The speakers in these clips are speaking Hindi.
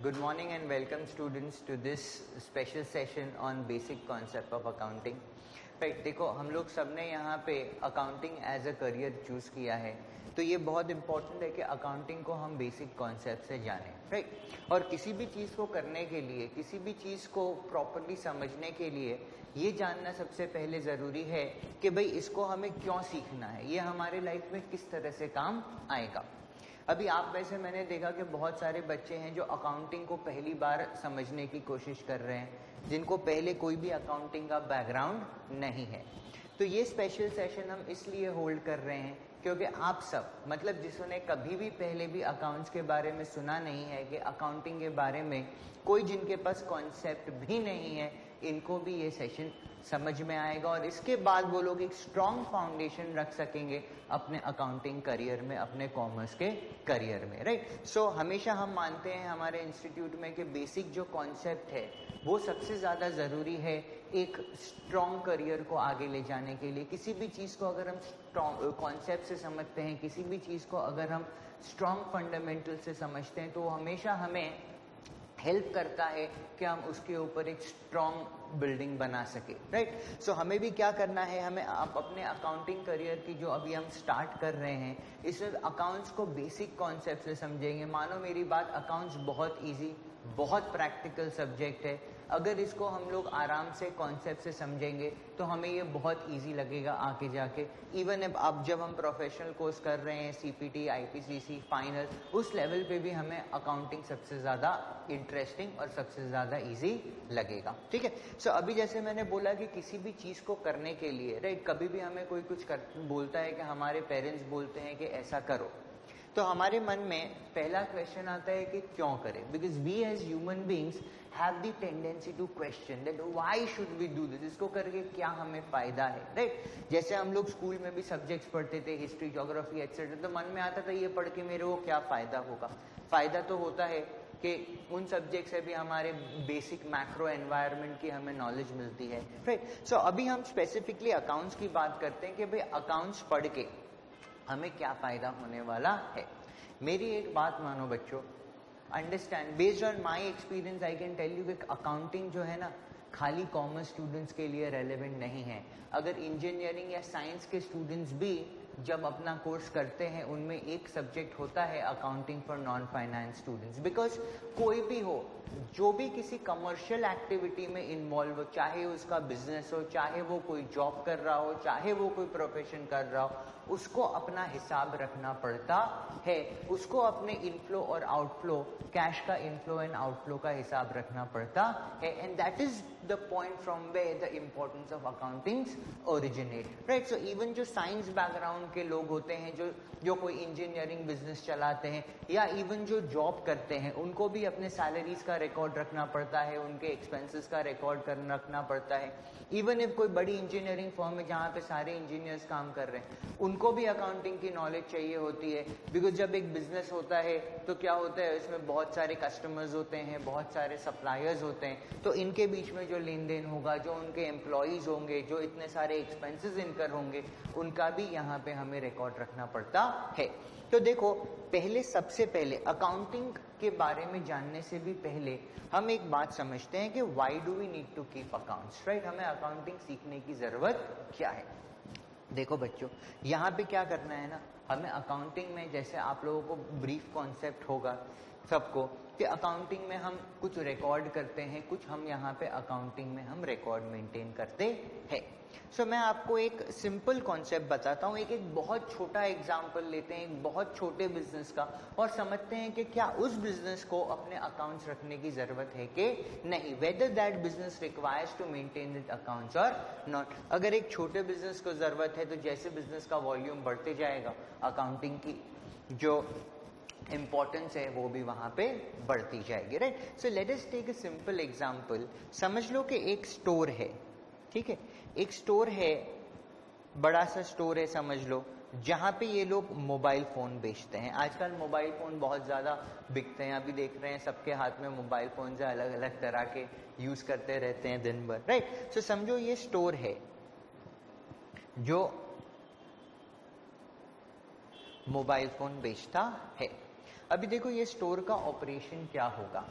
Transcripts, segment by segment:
Good morning and welcome students to this special session on basic concept of accounting. right, देखो हम लोग सबने यहाँ पे accounting as a career choose किया है तो ये बहुत इंपॉर्टेंट है कि अकाउंटिंग को हम बेसिक कॉन्सेप्ट से जानें राइट right? और किसी भी चीज़ को करने के लिए किसी भी चीज़ को प्रॉपरली समझने के लिए ये जानना सबसे पहले ज़रूरी है कि भाई इसको हमें क्यों सीखना है ये हमारे लाइफ में किस तरह से काम आएगा अभी आप वैसे मैंने देखा कि बहुत सारे बच्चे हैं जो अकाउंटिंग को पहली बार समझने की कोशिश कर रहे हैं, जिनको पहले कोई भी अकाउंटिंग का बैकग्राउंड नहीं है। तो ये स्पेशल सेशन हम इसलिए होल्ड कर रहे हैं क्योंकि आप सब मतलब जिसने कभी भी पहले भी अकाउंट्स के बारे में सुना नहीं है कि अकाउंटिंग के बारे में कोई जिनके पास कॉन्सेप्ट भी नहीं है, इनको भी ये सेशन समझ में आएगा और इसके बाद वो लोग एक स्ट्रांग फाउंडेशन रख सकेंगे अपने अकाउंटिंग करियर में अपने कॉमर्स के करियर में राइट right? सो so, हमेशा हम मानते हैं हमारे इंस्टीट्यूट में कि बेसिक जो कॉन्सेप्ट है वो सबसे ज़्यादा ज़रूरी है एक स्ट्रॉन्ग करियर को आगे ले जाने के लिए किसी भी चीज़ को अगर हम स्ट्रॉन्ग कॉन्सेप्ट से समझते हैं किसी भी चीज़ को अगर हम स्ट्रॉन्ग फंडामेंटल से समझते हैं तो हमेशा हमें हेल्प करता है कि हम उसके ऊपर एक स्ट्रॉन्ग बिल्डिंग बना सके राइट right? सो so, हमें भी क्या करना है? हमें आप अपने अकाउंटिंग करियर की जो अभी हम स्टार्ट कर रहे हैं इसमें अकाउंट्स को बेसिक कॉन्सेप्ट से समझेंगे। मानो मेरी बात अकाउंट्स बहुत ईजी बहुत प्रैक्टिकल सब्जेक्ट है। अगर इसको हम लोग आराम से कॉन्सेप्ट से समझेंगे तो हमें ये बहुत इजी लगेगा आके जाके। इवन अब जब हम प्रोफेशनल कोर्स कर रहे हैं C P T I P C C final उस लेवल पे भी हमें अकाउंटिंग सबसे ज़्यादा इंटरेस्टिंग और सबसे ज़्यादा इजी लगेगा। ठीक है? सो अभी जैसे मैंने बोला कि किसी भी चीज़ को करने के लिए राइट कभी भी हमें कोई कुछ कर, बोलता है कि हमारे पेरेंट्स बोलते हैं कि ऐसा करो। तो हमारे मन में पहला क्वेश्चन आता है कि क्यों करें? Because we as human beings have the tendency to question that why should we do this इसको करके क्या हमें फ़ायदा है राइट right? जैसे हम लोग स्कूल में भी सब्जेक्ट्स पढ़ते थे हिस्ट्री जोग्राफी एक्सेट्रा तो मन में आता था ये पढ़ के मेरे को क्या फ़ायदा होगा फ़ायदा तो होता है कि उन सब्जेक्ट से भी हमारे बेसिक मैक्रो एनवायरनमेंट की हमें नॉलेज मिलती है राइट right? सो so, अभी हम स्पेसिफिकली अकाउंट्स की बात करते हैं कि भाई अकाउंट्स पढ़ के हमें क्या फ़ायदा होने वाला है मेरी एक बात मानो बच्चों understand based on my experience I can tell you कि अकाउंटिंग जो है ना, खाली कॉमर्स स्टूडेंट्स के लिए रेलिवेंट नहीं है. अगर इंजीनियरिंग या साइंस के स्टूडेंट्स भी जब अपना कोर्स करते हैं, उनमें एक सब्जेक्ट होता है accounting for non finance students because कोई भी हो, जो भी किसी कमर्शियल एक्टिविटी में इन्वॉल्व हो, चाहे उसका बिज़नेस हो, चाहे वो कोई जॉब कर रहा हो, चाहे वो कोई प्रोफेशन कर रहा हो, उसको अपना हिसाब रखना पड़ता है। उसको अपने इनफ्लो और आउटफ्लो कैश का इनफ्लो एंड आउटफ्लो का हिसाब रखना पड़ता है। And that is the point from way the importance of accounting originate right so even जो साइंस बैकग्राउंड के लोग होते हैं जो जो कोई इंजीनियरिंग बिज़नेस चलाते हैं या इवन जो जॉब करते हैं, उनको भी अपने सैलरीज का रिकॉर्ड रखना पड़ता है, उनके एक्सपेंसेस का रिकॉर्ड कर, रखना पड़ता है। इवन इफ़ कोई बड़ी इंजीनियरिंग फॉर्म है जहाँ पे सारे इंजीनियर्स काम कर रहे हैं, उनको भी अकाउंटिंग की नॉलेज चाहिए होती है। बिकॉज़ जब एक बिज़नेस होता है तो क्या होता है इसमें बहुत सारे कस्टमर्स होते हैं, बहुत सारे सप्लायर्स होते हैं। तो इनके बीच में जो लेन देन होगा, जो उनके एम्प्लॉयज़ होंगे, जो इतने सारे एक्सपेंसेस इनकर होंगे, उनका भी यहाँ पे हमें रिकॉर्ड रखना पड़ता है। तो देखो, पहले, सबसे पहले अकाउंटिंग के बारे में जानने से भी पहले, हम एक बात समझते हैं कि why do we need to keep accounts right हमें अकाउंटिंग सीखने की ज़रूरत क्या है? देखो बच्चों, यहाँ पे क्या करना है ना? हमें अकाउंटिंग में, जैसे आप लोगों को ब्रीफ कॉन्सेप्ट होगा सबको, कि अकाउंटिंग में हम कुछ रिकॉर्ड करते हैं, कुछ हम यहाँ पे अकाउंटिंग में हम रिकॉर्ड मेंटेन करते हैं। सो so, मैं आपको एक सिंपल कॉन्सेप्ट बताता हूँ। एक एक बहुत छोटा एग्ज़ाम्पल लेते हैं एक बहुत छोटे बिज़नेस का और समझते हैं कि क्या उस बिज़नेस को अपने अकाउंट्स रखने की ज़रूरत है कि नहीं। Whether that business requires to maintain it accounts or not अगर एक छोटे बिज़नेस को ज़रूरत है तो जैसे बिज़नेस का वॉल्यूम बढ़ते जाएगा अकाउंटिंग की जो इंपॉर्टेंस है वो भी वहाँ पे बढ़ती जाएगी right so let us take a simple example समझ लो कि एक स्टोर है ठीक है? एक स्टोर है बड़ा सा स्टोर है समझ लो जहाँ पे ये लोग मोबाइल फ़ोन बेचते हैं। आजकल मोबाइल फ़ोन बहुत ज़्यादा बिकते हैं अभी देख रहे हैं सबके हाथ में मोबाइल फ़ोन से अलग अलग तरह के यूज़ करते रहते हैं दिन भर राइट सो so, समझो ये स्टोर है जो मोबाइल फ़ोन बेचता है। अभी देखो ये स्टोर का ऑपरेशन क्या होगा?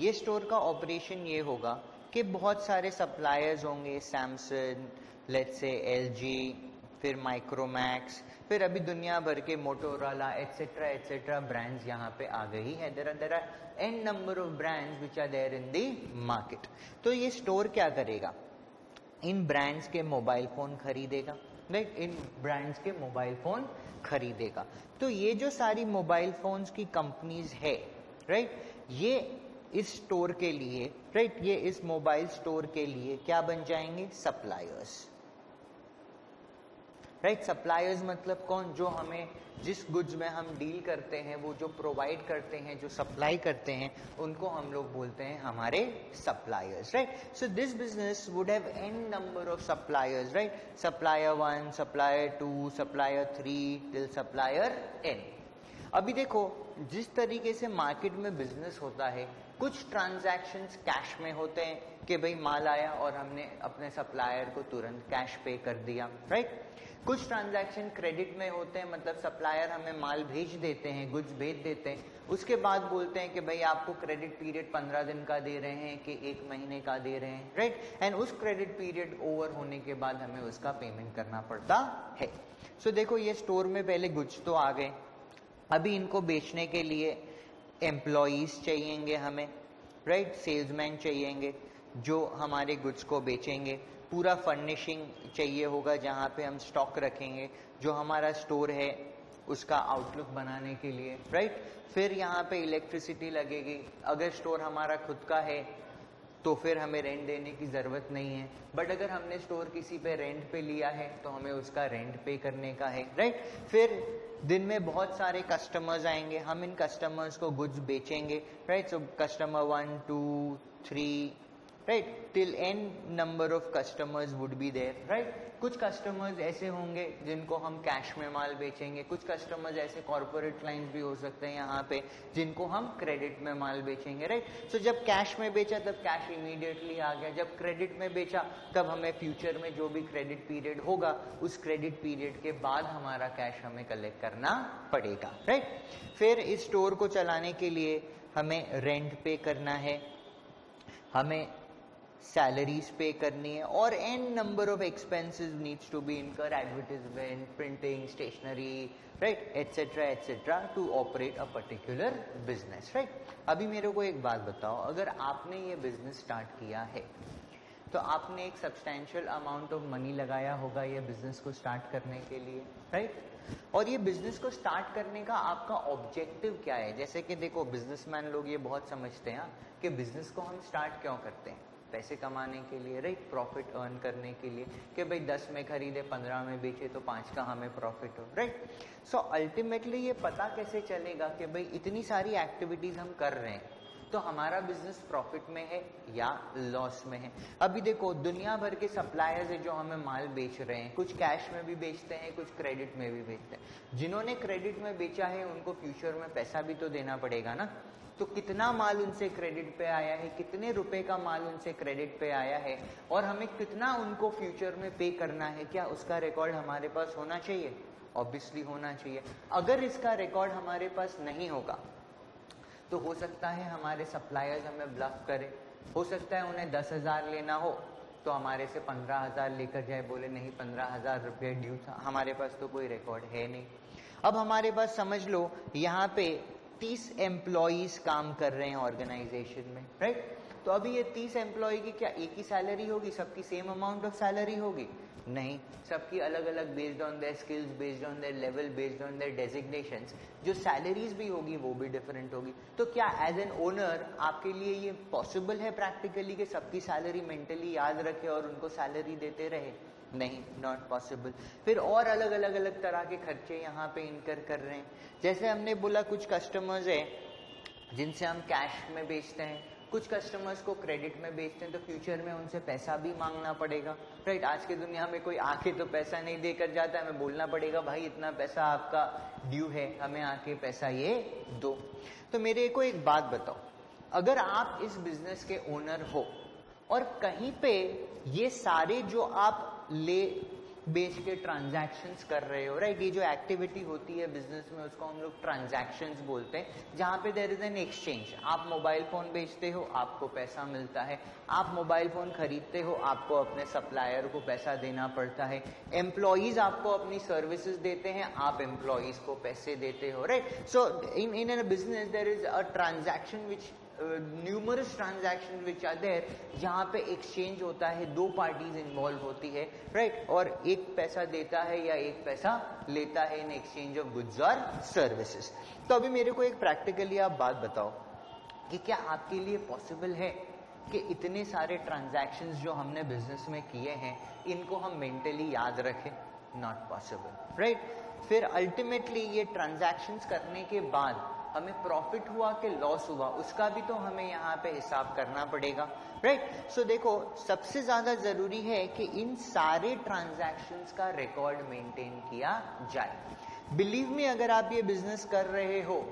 ये स्टोर का ऑपरेशन ये होगा कि बहुत सारे सप्लायर्स होंगे सैमसंग लेट्स से एलजी फिर माइक्रोमैक्स फिर अभी दुनिया भर के मोटोरोला एटसेट्रा एटसेट्रा ब्रांड्स यहाँ पे आ गई है। There there are n number of brands which are there in the market तो ये स्टोर क्या करेगा? इन ब्रांड्स के मोबाइल फ़ोन खरीदेगा। राइट इन ब्रांड्स के मोबाइल फ़ोन खरीदेगा। तो ये जो सारी मोबाइल फोन्स की कंपनीज़ है राइट ये इस स्टोर के लिए, राइट, ये इस मोबाइल स्टोर के लिए क्या बन जाएँगे? सप्लायर्स राइट सप्लायर्स मतलब कौन? जो हमें, जिस गुड्स में हम डील करते हैं, वो जो प्रोवाइड करते हैं, जो सप्लाई करते हैं, उनको हम लोग बोलते हैं हमारे suppliers right so this business would have n number of suppliers right supplier one supplier two supplier three till supplier n अभी देखो, जिस तरीके से मार्केट में बिज़नेस होता है कुछ ट्रांजैक्शंस कैश में होते हैं कि भाई माल आया और हमने अपने सप्लायर को तुरंत कैश पे कर दिया राइट कुछ ट्रांजैक्शन क्रेडिट में होते हैं मतलब सप्लायर हमें माल भेज देते हैं गुड्स भेज देते हैं। उसके बाद बोलते हैं कि भाई आपको क्रेडिट पीरियड पंद्रह दिन का दे रहे हैं कि एक महीने का दे रहे हैं राइट एंड उस क्रेडिट पीरियड ओवर होने के बाद हमें उसका पेमेंट करना पड़ता है। सो so, देखो ये स्टोर में पहले गुड्स तो आ गए। अभी इनको बेचने के लिए एम्प्लॉज चाहिएँगे हमें राइट सेल्समैन चाहिएँगे, जो हमारे गुड्स को बेचेंगे। पूरा फर्निशिंग चाहिए होगा जहाँ पे हम स्टॉक रखेंगे, जो हमारा स्टोर है, उसका आउटलुक बनाने के लिए राइट फिर यहाँ पे इलेक्ट्रिसिटी लगेगी। अगर स्टोर हमारा खुद का है तो फिर हमें रेंट देने की ज़रूरत नहीं है। बट अगर हमने स्टोर किसी पे रेंट पे लिया है तो हमें उसका रेंट पे करने का है राइट फिर दिन में बहुत सारे कस्टमर्स आएँगे, हम इन कस्टमर्स को गुड्स बेचेंगे right so customer one two three right till n number of customers would be there right कुछ कस्टमर्स ऐसे होंगे जिनको हम कैश में माल बेचेंगे। कुछ कस्टमर्स ऐसे कॉरपोरेट क्लाइंट्स भी हो सकते हैं यहाँ पे जिनको हम क्रेडिट में माल बेचेंगे राइट right? सो so, जब कैश में बेचा तब कैश इमीडिएटली आ गया। जब क्रेडिट में बेचा तब हमें फ्यूचर में जो भी क्रेडिट पीरियड होगा उस क्रेडिट पीरियड के बाद हमारा कैश हमें कलेक्ट करना पड़ेगा राइट right? फिर इस स्टोर को चलाने के लिए हमें रेंट पे करना है। हमें सैलरीज पे करनी है और n number of expenses needs to be incur advertisement printing stationery right etcetera etcetera to operate a particular business right अभी मेरे को एक बात बताओ, अगर आपने ये बिज़नेस स्टार्ट किया है तो आपने एक सब्सटैंशियल अमाउंट ऑफ़ मनी लगाया होगा ये बिज़नेस को स्टार्ट करने के लिए राइट right? और ये बिज़नेस को स्टार्ट करने का आपका ऑब्जेक्टिव क्या है? जैसे कि देखो बिजनेसमैन लोग ये बहुत समझते हैं कि बिज़नेस को हम स्टार्ट क्यों करते हैं? पैसे कमाने के लिए राइट प्रॉफिट अर्न करने के लिए कि भाई दस में खरीदे, पंद्रह में बेचे तो पाँच का हमें प्रॉफिट हो राइट सो अल्टीमेटली ये पता कैसे चलेगा कि भाई इतनी सारी एक्टिविटीज़ हम कर रहे हैं तो हमारा बिज़नेस प्रॉफिट में है या लॉस में है? अभी देखो, दुनिया भर के सप्लायर्स है जो हमें माल बेच रहे हैं, कुछ कैश में भी बेचते हैं, कुछ क्रेडिट में भी बेचते हैं। जिन्होंने क्रेडिट में बेचा है, उनको फ्यूचर में पैसा भी तो देना पड़ेगा ना? तो कितना माल उनसे क्रेडिट पे आया है, कितने रुपए का माल उनसे क्रेडिट पे आया है और हमें कितना उनको फ्यूचर में पे करना है, क्या उसका रिकॉर्ड हमारे पास होना चाहिए? ऑब्वियसली होना चाहिए। अगर इसका रिकॉर्ड हमारे पास नहीं होगा तो हो सकता है हमारे सप्लायर्स हमें ब्लफ करें। हो सकता है उन्हें दस हज़ार लेना हो तो हमारे से पंद्रह हज़ार लेकर जाए, बोले, नहीं, पंद्रह हज़ार रुपये ड्यू था, हमारे पास तो कोई रिकॉर्ड है नहीं। अब हमारे पास समझ लो, यहाँ पे तीस एम्प्लॉज काम कर रहे हैं ऑर्गेनाइजेशन में राइट तो अभी ये तीस एम्प्लॉय की क्या एक ही सैलरी होगी? सबकी सेम अमाउंट ऑफ़ सैलरी होगी? नहीं। सबकी अलग अलग based on their skills based on their level based on their designation जो सैलरीज भी होगी, वो भी डिफरेंट होगी। तो क्या एज एन ओनर आपके लिए ये पॉसिबल है प्रैक्टिकली कि सबकी सैलरी मेंटली याद रखे और उनको सैलरी देते रहे? नहीं नॉट पॉसिबल फिर और अलग अलग अलग तरह के खर्चे यहाँ पे इनकर कर रहे हैं। जैसे हमने बोला, कुछ कस्टमर्स है जिनसे हम कैश में बेचते हैं। कुछ कस्टमर्स को क्रेडिट में बेचते हैं तो फ्यूचर में उनसे पैसा भी मांगना पड़ेगा। राइट आज की दुनिया में कोई आके तो पैसा नहीं देकर जाता हमें बोलना पड़ेगा, भाई, इतना पैसा आपका ड्यू है, हमें आके पैसा ये दो। तो मेरे को एक बात बताओ, अगर आप इस बिज़नेस के ओनर हो और कहीं पे ये सारे जो आप ले बेच के ट्रांजैक्शंस कर रहे हो राइट ये जो एक्टिविटी होती है बिज़नेस में, उसको हम लोग ट्रांजैक्शंस बोलते हैं। जहाँ पे देर इज़ एन एक्सचेंज आप मोबाइल फ़ोन बेचते हो, आपको पैसा मिलता है। आप मोबाइल फ़ोन खरीदते हो, आपको अपने सप्लायर को पैसा देना पड़ता है। एम्प्लॉयज़ आपको अपनी सर्विसेज़ देते हैं, आप एम्प्लॉयज़ को पैसे देते हो right so in in business there is a transaction which numerous transaction which are there जहाँ पे एक्सचेंज होता है, दो पार्टीज़ इन्वॉल्व होती है राइट right? और एक पैसा देता है या एक पैसा लेता है इन एक्सचेंज ऑफ़ गुड्स और सर्विसेज़ तो अभी मेरे को एक प्रैक्टिकली आप बात बताओ कि क्या आपके लिए पॉसिबल है कि इतने सारे ट्रांजैक्शंस जो हमने बिज़नेस में किए हैं, इनको हम मेंटली याद रखें? नॉट पॉसिबल राइट फिर अल्टीमेटली ये ट्रांजैक्शंस करने के बाद हमें प्रॉफिट हुआ कि लॉस हुआ उसका भी तो हमें यहाँ पे हिसाब करना पड़ेगा राइट right? सो so, देखो सबसे ज़्यादा ज़रूरी है कि इन सारे ट्रांजैक्शंस का रिकॉर्ड मेंटेन किया जाए बिलीव में अगर आप ये बिज़नेस कर रहे हो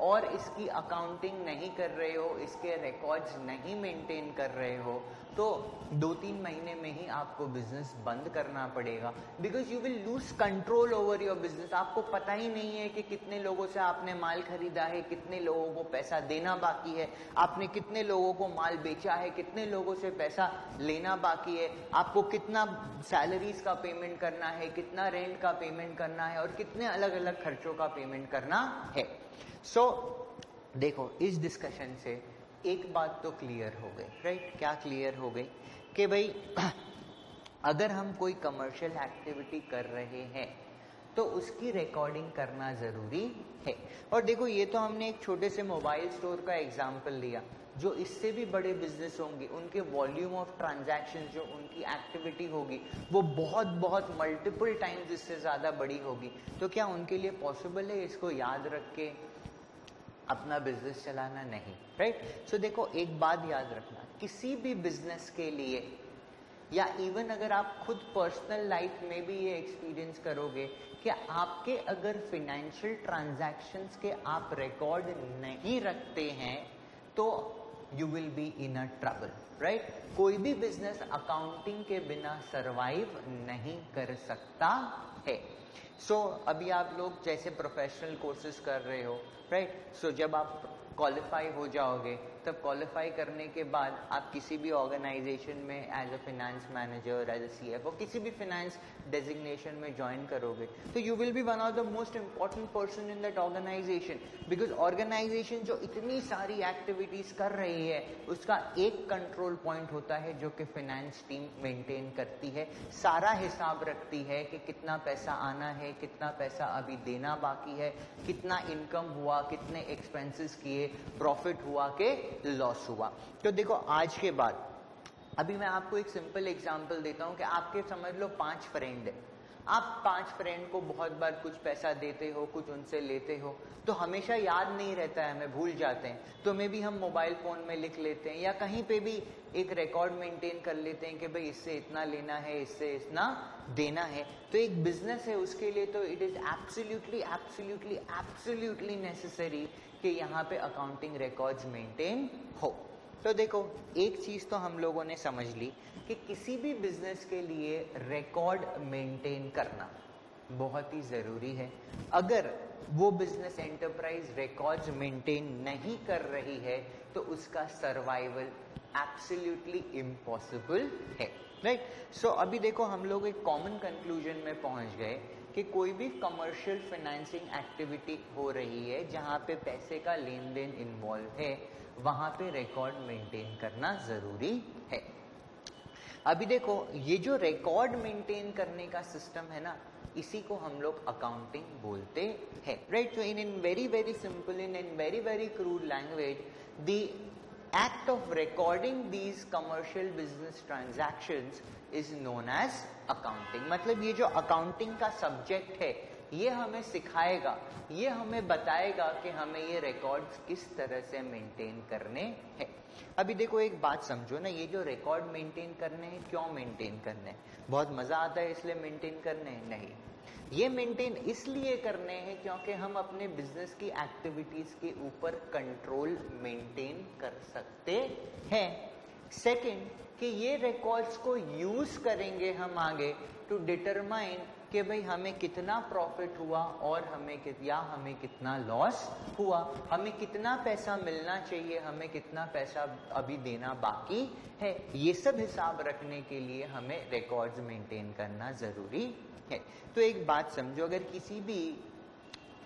और इसकी अकाउंटिंग नहीं कर रहे हो इसके रिकॉर्ड्स नहीं मेंटेन कर रहे हो तो दो तीन महीने में ही आपको बिज़नेस बंद करना पड़ेगा। Because you will lose control over your business आपको पता ही नहीं है कि कितने लोगों से आपने माल खरीदा है कितने लोगों को पैसा देना बाकी है आपने कितने लोगों को माल बेचा है कितने लोगों से पैसा लेना बाकी है आपको कितना सैलरीज का पेमेंट करना है कितना रेंट का पेमेंट करना है और कितने अलग अलग खर्चों का पेमेंट करना है। सो so, देखो इस डिस्कशन से एक बात तो क्लियर हो गई राइट क्या क्लियर हो गई? कि भाई, अगर हम कोई कमर्शियल एक्टिविटी कर रहे हैं तो उसकी रिकॉर्डिंग करना ज़रूरी है। और देखो, ये तो हमने एक छोटे से मोबाइल स्टोर का एग्ज़ाम्पल लिया, जो इससे भी बड़े बिज़नेस होंगे। उनके वॉल्यूम ऑफ़ ट्रांजैक्शन जो उनकी एक्टिविटी होगी, वो बहुत बहुत मल्टीपल टाइम्स इससे ज़्यादा बड़ी होगी। तो क्या उनके लिए पॉसिबल है इसको याद रख के? अपना बिज़नेस चलाना नहीं। Right right? सो so, देखो एक बात याद रखना। किसी भी बिज़नेस के लिए या इवन अगर आप खुद पर्सनल लाइफ में भी ये एक्सपीरियंस करोगे कि आपके अगर फिनेंशियल ट्रांजैक्शंस के आप रिकॉर्ड नहीं रखते हैं तो you will be in a trouble right right? कोई भी बिज़नेस अकाउंटिंग के बिना सरवाइव नहीं कर सकता है सो so, अभी आप लोग जैसे प्रोफेशनल कोर्सेज कर रहे हो राइट right? सो so, जब आप क्वालिफाई हो जाओगे तब क्वालिफाई करने के बाद आप किसी भी ऑर्गेनाइजेशन में as a finance manager as a CFO किसी भी फिनेंस डेजिग्नेशन में ज्वाइन करोगे। तो you will be one of the most important person in that organisation because organisation जो इतनी सारी एक्टिविटीज़ कर रही है, उसका एक कंट्रोल पॉइंट होता है जो कि फिनेंस टीम मेंटेन करती है। सारा हिसाब रखती है कि कितना पैसा आना है, कितना पैसा अभी देना बाकी है, कितना इनकम हुआ, कितने एक्सपेंसेस किए प्रॉफिट हुआ के लॉस हुआ। तो देखो, आज के बाद अभी मैं आपको एक सिंपल एग्ज़ाम्पल देता हूँ कि आपके समझ लो पाँच फ्रेंड है। आप पाँच फ्रेंड को बहुत बार कुछ पैसा देते हो, कुछ उनसे लेते हो तो हमेशा याद नहीं रहता है, हमें भूल जाते हैं। तो मे भी हम मोबाइल फ़ोन में लिख लेते हैं या कहीं पे भी एक रिकॉर्ड मेंटेन कर लेते हैं कि भाई इससे इतना लेना है, इससे इतना देना है। तो एक बिज़नेस है उसके लिए तो it is absolutely absolutely absolutely necessary कि यहाँ पे अकाउंटिंग रिकॉर्ड्स मेंटेन हो। तो देखो एक चीज़ तो हम लोगों ने समझ ली कि किसी भी बिज़नेस के लिए रिकॉर्ड मेंटेन करना बहुत ही ज़रूरी है अगर वो बिज़नेस एंटरप्राइज रिकॉर्ड्स मेंटेन नहीं कर रही है तो उसका सर्वाइवल एब्सोल्युटली इम्पॉसिबल है राइट right? सो so, अभी देखो हम लोग एक कॉमन कंक्लूजन में पहुँच गए कि कोई भी कमर्शियल फाइनेंसिंग एक्टिविटी हो रही है जहाँ पे पैसे का लेन देन इन्वॉल्व है वहाँ पे रिकॉर्ड मेंटेन करना ज़रूरी है। अभी देखो, ये जो रिकॉर्ड मेंटेन करने का सिस्टम है ना, इसी को हम लोग अकाउंटिंग बोलते हैं। Right so in in very very simple in in very very crude language the act of recording these commercial business transactions is known as accounting. मतलब ये जो accounting का subject है ये हमें सिखाएगा, ये हमें बताएगा कि हमें ये रिकॉर्ड्स किस तरह से मेंटेन करने हैं। अभी देखो एक बात समझो ना, ये जो रिकॉर्ड मेंटेन करने हैं, क्यों मेंटेन करने हैं? बहुत मज़ा आता है इसलिए मेंटेन करने हैं? नहीं। ये मेंटेन इसलिए करने हैं क्योंकि हम अपने बिज़नेस की एक्टिविटीज़ के ऊपर कंट्रोल मेंटेन कर सकते हैं। सेकंड कि ये रिकॉर्ड्स को यूज़ करेंगे हम आगे टू डिटरमाइन कि भाई हमें कितना प्रॉफिट हुआ और हमें या हमें कितना लॉस हुआ। हमें कितना पैसा मिलना चाहिए, हमें कितना पैसा अभी देना बाकी है। ये सब हिसाब रखने के लिए हमें रिकॉर्ड्स मेंटेन करना ज़रूरी है। तो एक बात समझो, अगर किसी भी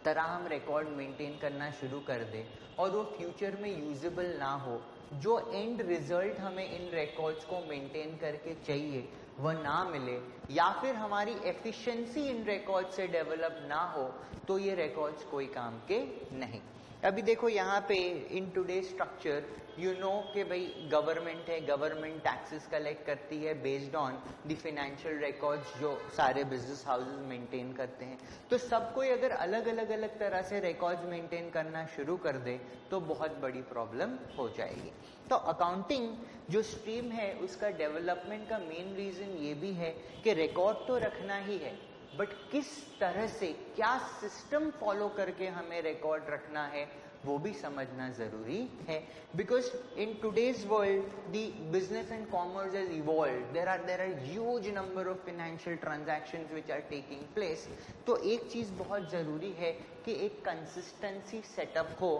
तरह हम रिकॉर्ड मेंटेन करना शुरू कर दें और वो फ्यूचर में यूजेबल ना हो, जो एंड रिज़ल्ट हमें इन रिकॉर्ड्स को मेंटेन करके चाहिए वह ना मिले, या फिर हमारी एफिशिएंसी इन रिकॉर्ड से डेवलप ना हो तो ये रिकॉर्ड्स कोई काम के नहीं। अभी देखो यहाँ पे in today structure you know कि भाई गवर्नमेंट है गवर्नमेंट टैक्सेस कलेक्ट करती है based on the financial records जो सारे बिज़नेस हाउसेस मेंटेन करते हैं। तो सब कोई अगर अलग अलग अलग तरह से रिकॉर्ड्स मेंटेन करना शुरू कर दे तो बहुत बड़ी प्रॉब्लम हो जाएगी। तो अकाउंटिंग जो स्ट्रीम है, उसका डेवलपमेंट का मेन रीजन ये भी है कि रिकॉर्ड तो रखना ही है बट किस तरह से, क्या सिस्टम फॉलो करके हमें रिकॉर्ड रखना है, वो भी समझना ज़रूरी है। Because in today's world the business and commerce is evolve there are there are huge number of financial transaction which are taking place तो एक चीज़ बहुत ज़रूरी है कि एक कंसिस्टेंसी सेटअप हो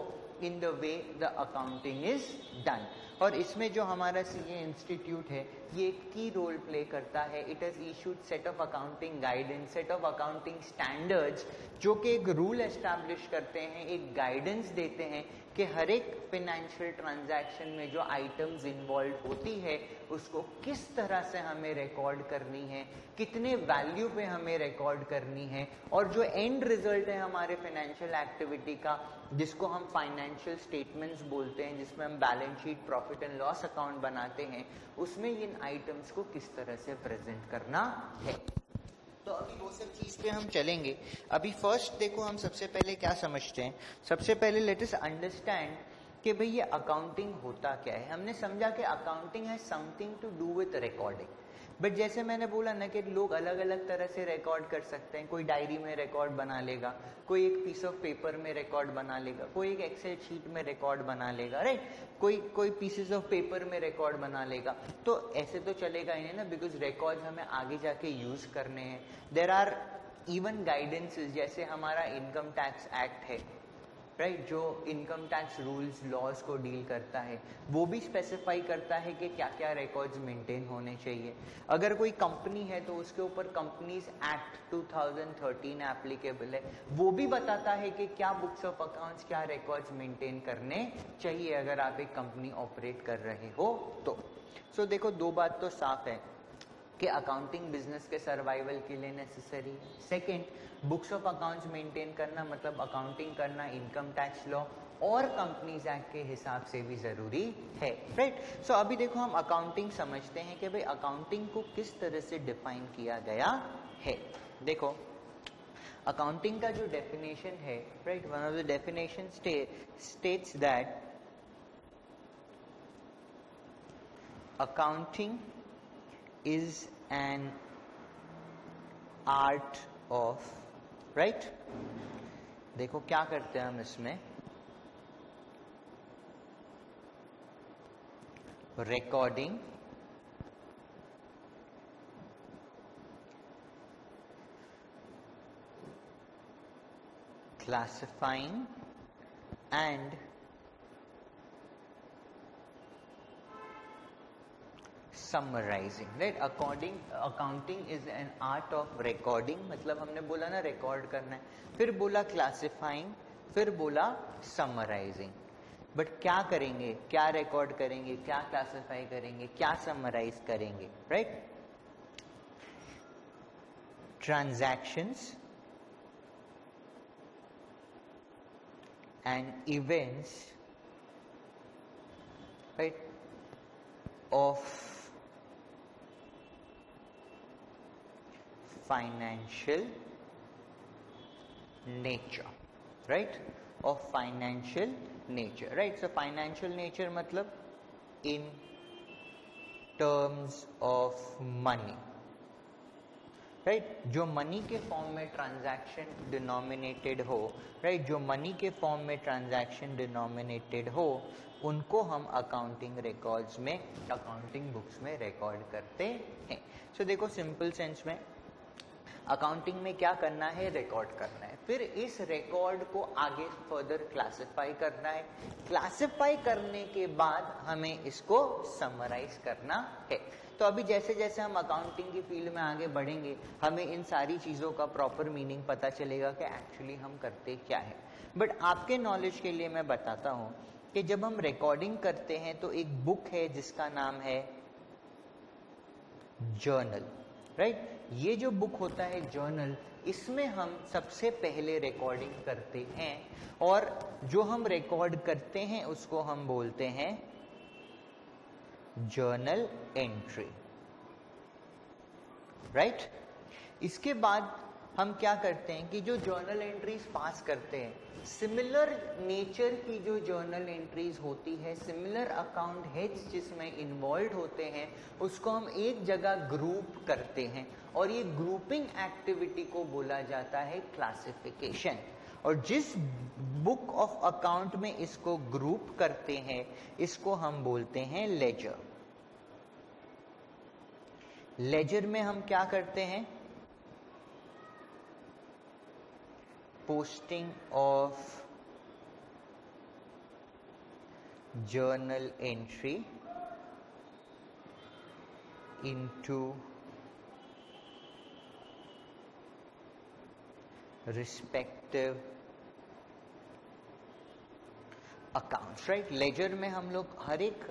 in the way the accounting is done और इसमें जो हमारा सी ए इंस्टीट्यूट है ये की रोल प्ले करता है? It is issued set of accounting guidance set of accounting standards जो कि एक रूल एस्टैब्लिश करते हैं, एक गाइडेंस देते हैं कि हर एक फिनेंशियल ट्रांजैक्शन में जो आइटम्स इन्वॉल्व होती है, उसको किस तरह से हमें रिकॉर्ड करनी है, कितने वैल्यू पे हमें रिकॉर्ड करनी है, और जो एंड रिज़ल्ट है हमारे फाइनेंशियल एक्टिविटी का, जिसको हम फाइनेंशियल स्टेटमेंट्स बोलते हैं, जिसमें हम balance sheet profit and loss account बनाते हैं, उसमें इन आइटम्स को किस तरह से प्रेजेंट करना है। तो अभी वो सब चीज़ पे हम चलेंगे। अभी फ़र्स्ट देखो हम सबसे पहले क्या समझते हैं। सबसे पहले लेटेस्ट अंडरस्टैंड कि भाई ये अकाउंटिंग होता क्या है। हमने समझा कि अकाउंटिंग है something to do with recording but जैसे मैंने बोला ना कि लोग अलग अलग तरह से रिकॉर्ड कर सकते हैं। कोई डायरी में रिकॉर्ड बना लेगा, कोई एक पीस ऑफ़ पेपर में रिकॉर्ड बना लेगा, कोई एक एक्सेल शीट में रिकॉर्ड बना लेगा राइट कोई कोई पीसेस ऑफ़ पेपर में रिकॉर्ड बना लेगा। तो ऐसे तो चलेगा ही नहीं ना बिकॉज़ रिकॉर्ड हमें आगे जाके यूज़ करने हैं। देर आर इवन गाइडेंसेस जैसे हमारा इनकम टैक्स एक्ट है। राइट? जो इनकम टैक्स रूल्स लॉज को डील करता है वो भी स्पेसिफाई करता है कि क्या क्या रिकॉर्ड्स मेंटेन होने चाहिए। अगर कोई कंपनी है तो उसके ऊपर कंपनीज़ एक्ट 2013 एप्लीकेबल है। वो भी बताता है कि क्या बुक्स ऑफ़ अकाउंट्स क्या रिकॉर्ड्स मेंटेन करने चाहिए। अगर आप एक कंपनी ऑपरेट कर रहे हो तो। सो so, देखो दो बात तो साफ़ है। कि अकाउंटिंग बिज़नेस के सर्वाइवल के लिए नेसेसरी है second books of accounts maintain करना मतलब अकाउंटिंग करना इनकम टैक्स लॉ और कंपनीज़ एक्ट के हिसाब से भी ज़रूरी है राइट? सो so, अभी देखो हम अकाउंटिंग समझते हैं कि भाई अकाउंटिंग को किस तरह से डिफाइन किया गया है देखो अकाउंटिंग का जो डेफिनेशन है right one of the definition states that accounting is an art of right देखो क्या करते हैं हम इसमें? Recording classifying. And summarising right according accounting is an art of recording मतलब हमने बोला ना रिकॉर्ड करना है। फिर बोला क्लासिफाइंग फिर बोला समराइजिंग बट क्या करेंगे? क्या रिकॉर्ड करेंगे? क्या क्लासिफाई करेंगे? क्या समराइज करेंगे? Right transactions and events right of financial nature right of financial nature right so financial nature matlab in terms of money right right? जो मनी के फॉर्म में ट्रांजैक्शन डिनोमिनेटेड हो राइट right? जो मनी के फॉर्म में ट्रांजैक्शन डिनोमिनेटेड हो उनको हम अकाउंटिंग रिकॉर्ड्स में अकाउंटिंग बुक्स में रिकॉर्ड करते हैं सो so, देखो सिंपल सेंस में अकाउंटिंग में क्या करना है? रिकॉर्ड करना है। फिर इस रिकॉर्ड को आगे फर्दर क्लासिफाई करना है। क्लासिफाई करने के बाद हमें इसको समराइज करना है। तो अभी जैसे जैसे हम अकाउंटिंग की फ़ील्ड में आगे बढ़ेंगे, हमें इन सारी चीज़ों का प्रॉपर मीनिंग पता चलेगा कि एक्चुअली हम करते क्या है। बट आपके नॉलेज के लिए मैं बताता हूँ कि जब हम रिकॉर्डिंग करते हैं तो एक बुक है जिसका नाम है जर्नल राइट ये जो बुक होता है जर्नल, इसमें हम सबसे पहले रिकॉर्डिंग करते हैं और जो हम रिकॉर्ड करते हैं, उसको हम बोलते हैं जर्नल एंट्री राइट इसके बाद हम क्या करते हैं कि जो जर्नल एंट्रीज पास करते हैं सिमिलर नेचर की जो जर्नल एंट्रीज होती है सिमिलर अकाउंट हेड्स जिसमें इन्वॉल्व होते हैं, उसको हम एक जगह ग्रुप करते हैं और ये ग्रुपिंग एक्टिविटी को बोला जाता है क्लासिफिकेशन और जिस बुक ऑफ़ अकाउंट में इसको ग्रुप करते हैं, इसको हम बोलते हैं लेजर लेजर में हम क्या करते हैं? Posting of journal entry into respective accounts right ledger में हम लोग हर एक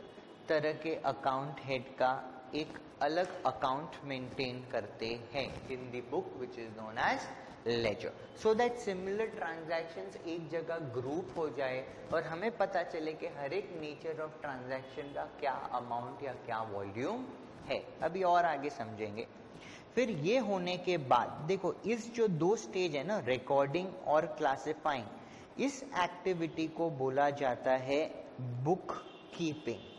तरह के अकाउंट हेड का एक अलग अकाउंट मेंटेन करते हैं। In the book which is known as ledger so that similar transactions एक जगह ग्रुप हो जाए और हमें पता चले कि हर एक नेचर ऑफ़ ट्रांजैक्शन का क्या अमाउंट या क्या वॉल्यूम है। अभी और आगे समझेंगे। फिर ये होने के बाद, देखो, इस जो दो स्टेज है ना रिकॉर्डिंग और क्लासिफाइंग इस एक्टिविटी को बोला जाता है बुक कीपिंग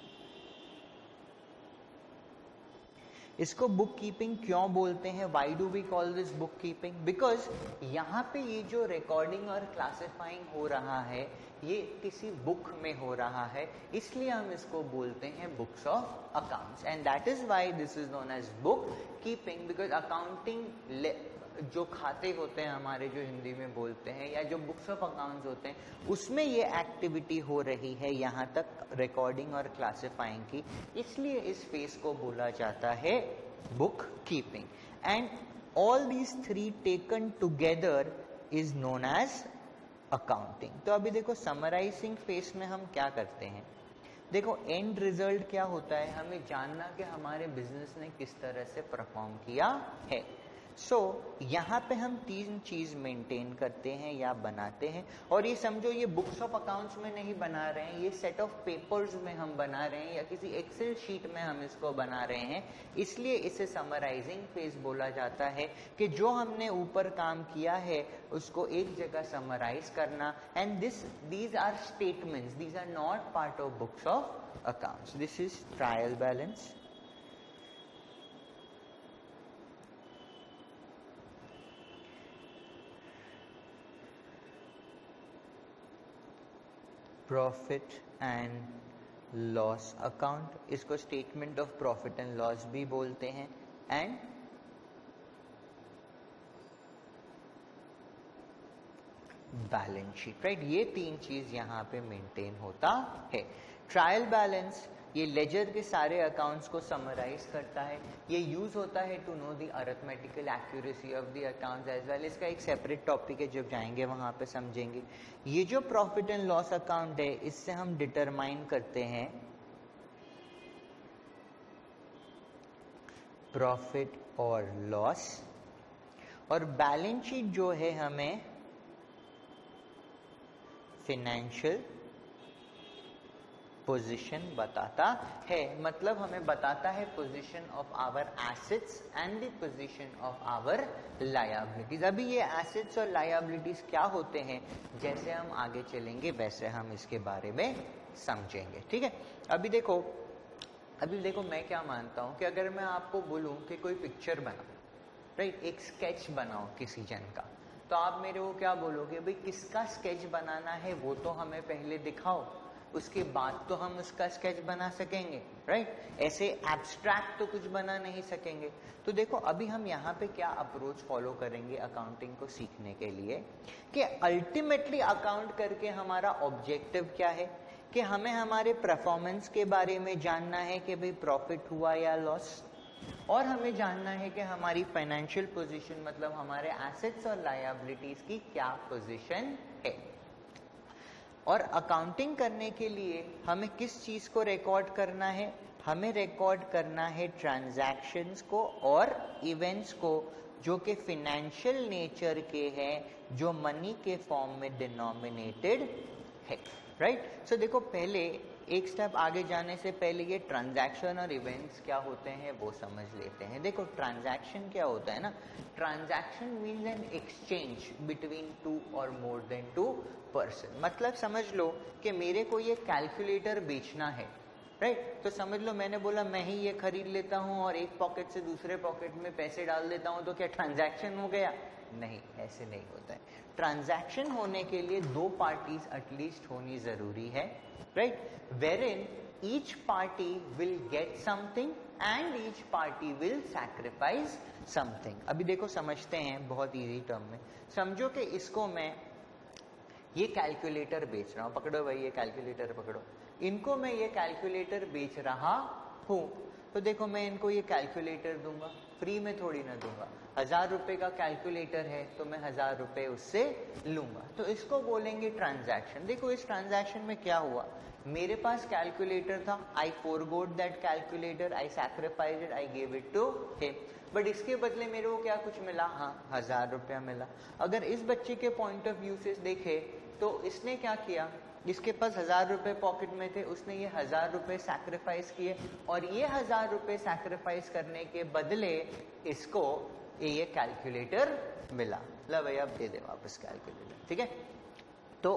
इसको बुक कीपिंग क्यों बोलते हैं? Why do we call this book keeping because यहाँ पे ये जो रिकॉर्डिंग और क्लासिफाइंग हो रहा है, ये किसी बुक में हो रहा है, इसलिए हम इसको बोलते हैं books of accounts and that is why this is known as book keeping because accounting जो खाते होते हैं, हमारे जो हिंदी में बोलते हैं, या जो बुक्स ऑफ़ अकाउंट्स होते हैं, उसमें ये एक्टिविटी हो रही है, यहाँ तक रिकॉर्डिंग और क्लासिफाइंग की। इसलिए इस फेस को बोला जाता है book keeping and all these three taken together is known as accounting तो अभी देखो समराइजिंग फेस में हम क्या करते हैं? देखो एंड रिज़ल्ट क्या होता है? हमें जानना कि हमारे बिज़नेस ने किस तरह से परफॉर्म किया है। सो so, यहाँ पे हम तीन चीज़ मेंटेन करते हैं या बनाते हैं। और ये समझो ये बुक्स ऑफ़ अकाउंट्स में नहीं बना रहे हैं ये सेट ऑफ़ पेपर्स में हम बना रहे हैं या किसी एक्सेल शीट में हम इसको बना रहे हैं। इसलिए इसे समराइजिंग फ़ेज़ बोला जाता है कि जो हमने ऊपर काम किया है उसको एक जगह समराइज करना। And this these are statements these are not part of books of accounts this is trial balance profit and loss account इसको statement of profit and loss भी बोलते हैं. एंड बैलेंस शीट राइट ये तीन चीज़ यहाँ पे मेंटेन होता है. ट्रायल बैलेंस ये लेजर के सारे अकाउंट्स को समराइज करता है। ये यूज़ होता है to know the arithmetical accuracy of the accounts as well इसका एक सेपरेट टॉपिक है, जब जाएँगे वहाँ पे समझेंगे। ये जो प्रॉफिट एंड लॉस अकाउंट है, इससे हम डिटरमाइन करते हैं प्रॉफिट और लॉस और बैलेंस शीट जो है हमें फिनेंशियल पोजीशन बताता है। मतलब हमें बताता है position of our assets and the position of our liabilities अभी ये एसेट्स और लायबिलिटीज क्या होते हैं? जैसे हम आगे चलेंगे, वैसे हम इसके बारे में समझेंगे। ठीक है? अभी देखो अभी देखो मैं क्या मानता हूँ कि अगर मैं आपको बोलूँ कि कोई पिक्चर बनाओ राइट एक स्केच बनाओ किसी जन का तो आप मेरे को क्या बोलोगे? भाई, किसका स्केच बनाना है वो तो हमें पहले दिखाओ। उसके बाद तो हम उसका स्केच बना सकेंगे राइट ऐसे एब्स्ट्रैक्ट तो कुछ बना नहीं सकेंगे। तो देखो, अभी हम यहाँ पे क्या अप्रोच फॉलो करेंगे अकाउंटिंग को सीखने के लिए? कि अल्टीमेटली अकाउंट करके हमारा ऑब्जेक्टिव क्या है? कि हमें हमारे परफॉर्मेंस के बारे में जानना है कि भाई प्रॉफिट हुआ या लॉस और हमें जानना है कि हमारी फाइनेंशियल पोजीशन मतलब हमारे एसेट्स और लायबिलिटीज की क्या पोजीशन है। और अकाउंटिंग करने के लिए हमें किस चीज़ को रिकॉर्ड करना है हमें रिकॉर्ड करना है ट्रांजैक्शंस को और इवेंट्स को जो कि फिनेंशियल नेचर के हैं जो मनी के फॉर्म में डिनोमिनेटेड है राइट right? सो so, देखो पहले एक स्टेप आगे जाने से पहले ये ट्रांजैक्शन और इवेंट्स क्या होते हैं वो समझ लेते हैं। देखो ट्रांजैक्शन क्या होता है ना? Transaction means an exchange between two or more than to person मतलब समझ लो कि मेरे को ये कैलकुलेटर बेचना है राइट right? तो समझ लो, मैंने बोला, मैं ही ये खरीद लेता हूँ और एक पॉकेट से दूसरे पॉकेट में पैसे डाल देता हूँ तो क्या ट्रांजैक्शन हो गया? नहीं, ऐसे नहीं होता है। ट्रांजैक्शन होने के लिए दो पार्टीज़ एटलीस्ट होनी ज़रूरी है। Wherein each party will get something and each party will sacrifice something अभी देखो समझते हैं बहुत इजी टर्म में। समझो कि इसको मैं ये कैलकुलेटर बेच रहा हूँ। पकड़ो भाई, ये कैलकुलेटर पकड़ो। इनको मैं ये कैलकुलेटर बेच रहा हूँ। तो देखो मैं इनको ये कैलकुलेटर दूँगा। फ्री में थोड़ी ना दूँगा। हज़ार रुपए का कैलकुलेटर है तो मैं हज़ार रुपए उससे लूँगा। तो इसको बोलेंगे ट्रांजैक्शन देखो, इस ट्रांजैक्शन में क्या हुआ? मेरे पास कैलकुलेटर था I forgoed that calculator I sacrifice I gave it to him but इसके बदले मेरे को क्या कुछ मिला? हाँ हज़ार रुपया मिला। अगर इस बच्चे के पॉइंट ऑफ़ व्यू से देखे तो इसने क्या किया? जिसके पास हज़ार रुपए पॉकेट में थे, उसने ये हज़ार रुपए सैक्रिफाइस किए। और ये हज़ार रुपए सैक्रिफाइस करने के बदले इसको ये कैलकुलेटर मिला। लो भाई, अब दे दे वापस कैलकुलेटर ठीक है? तो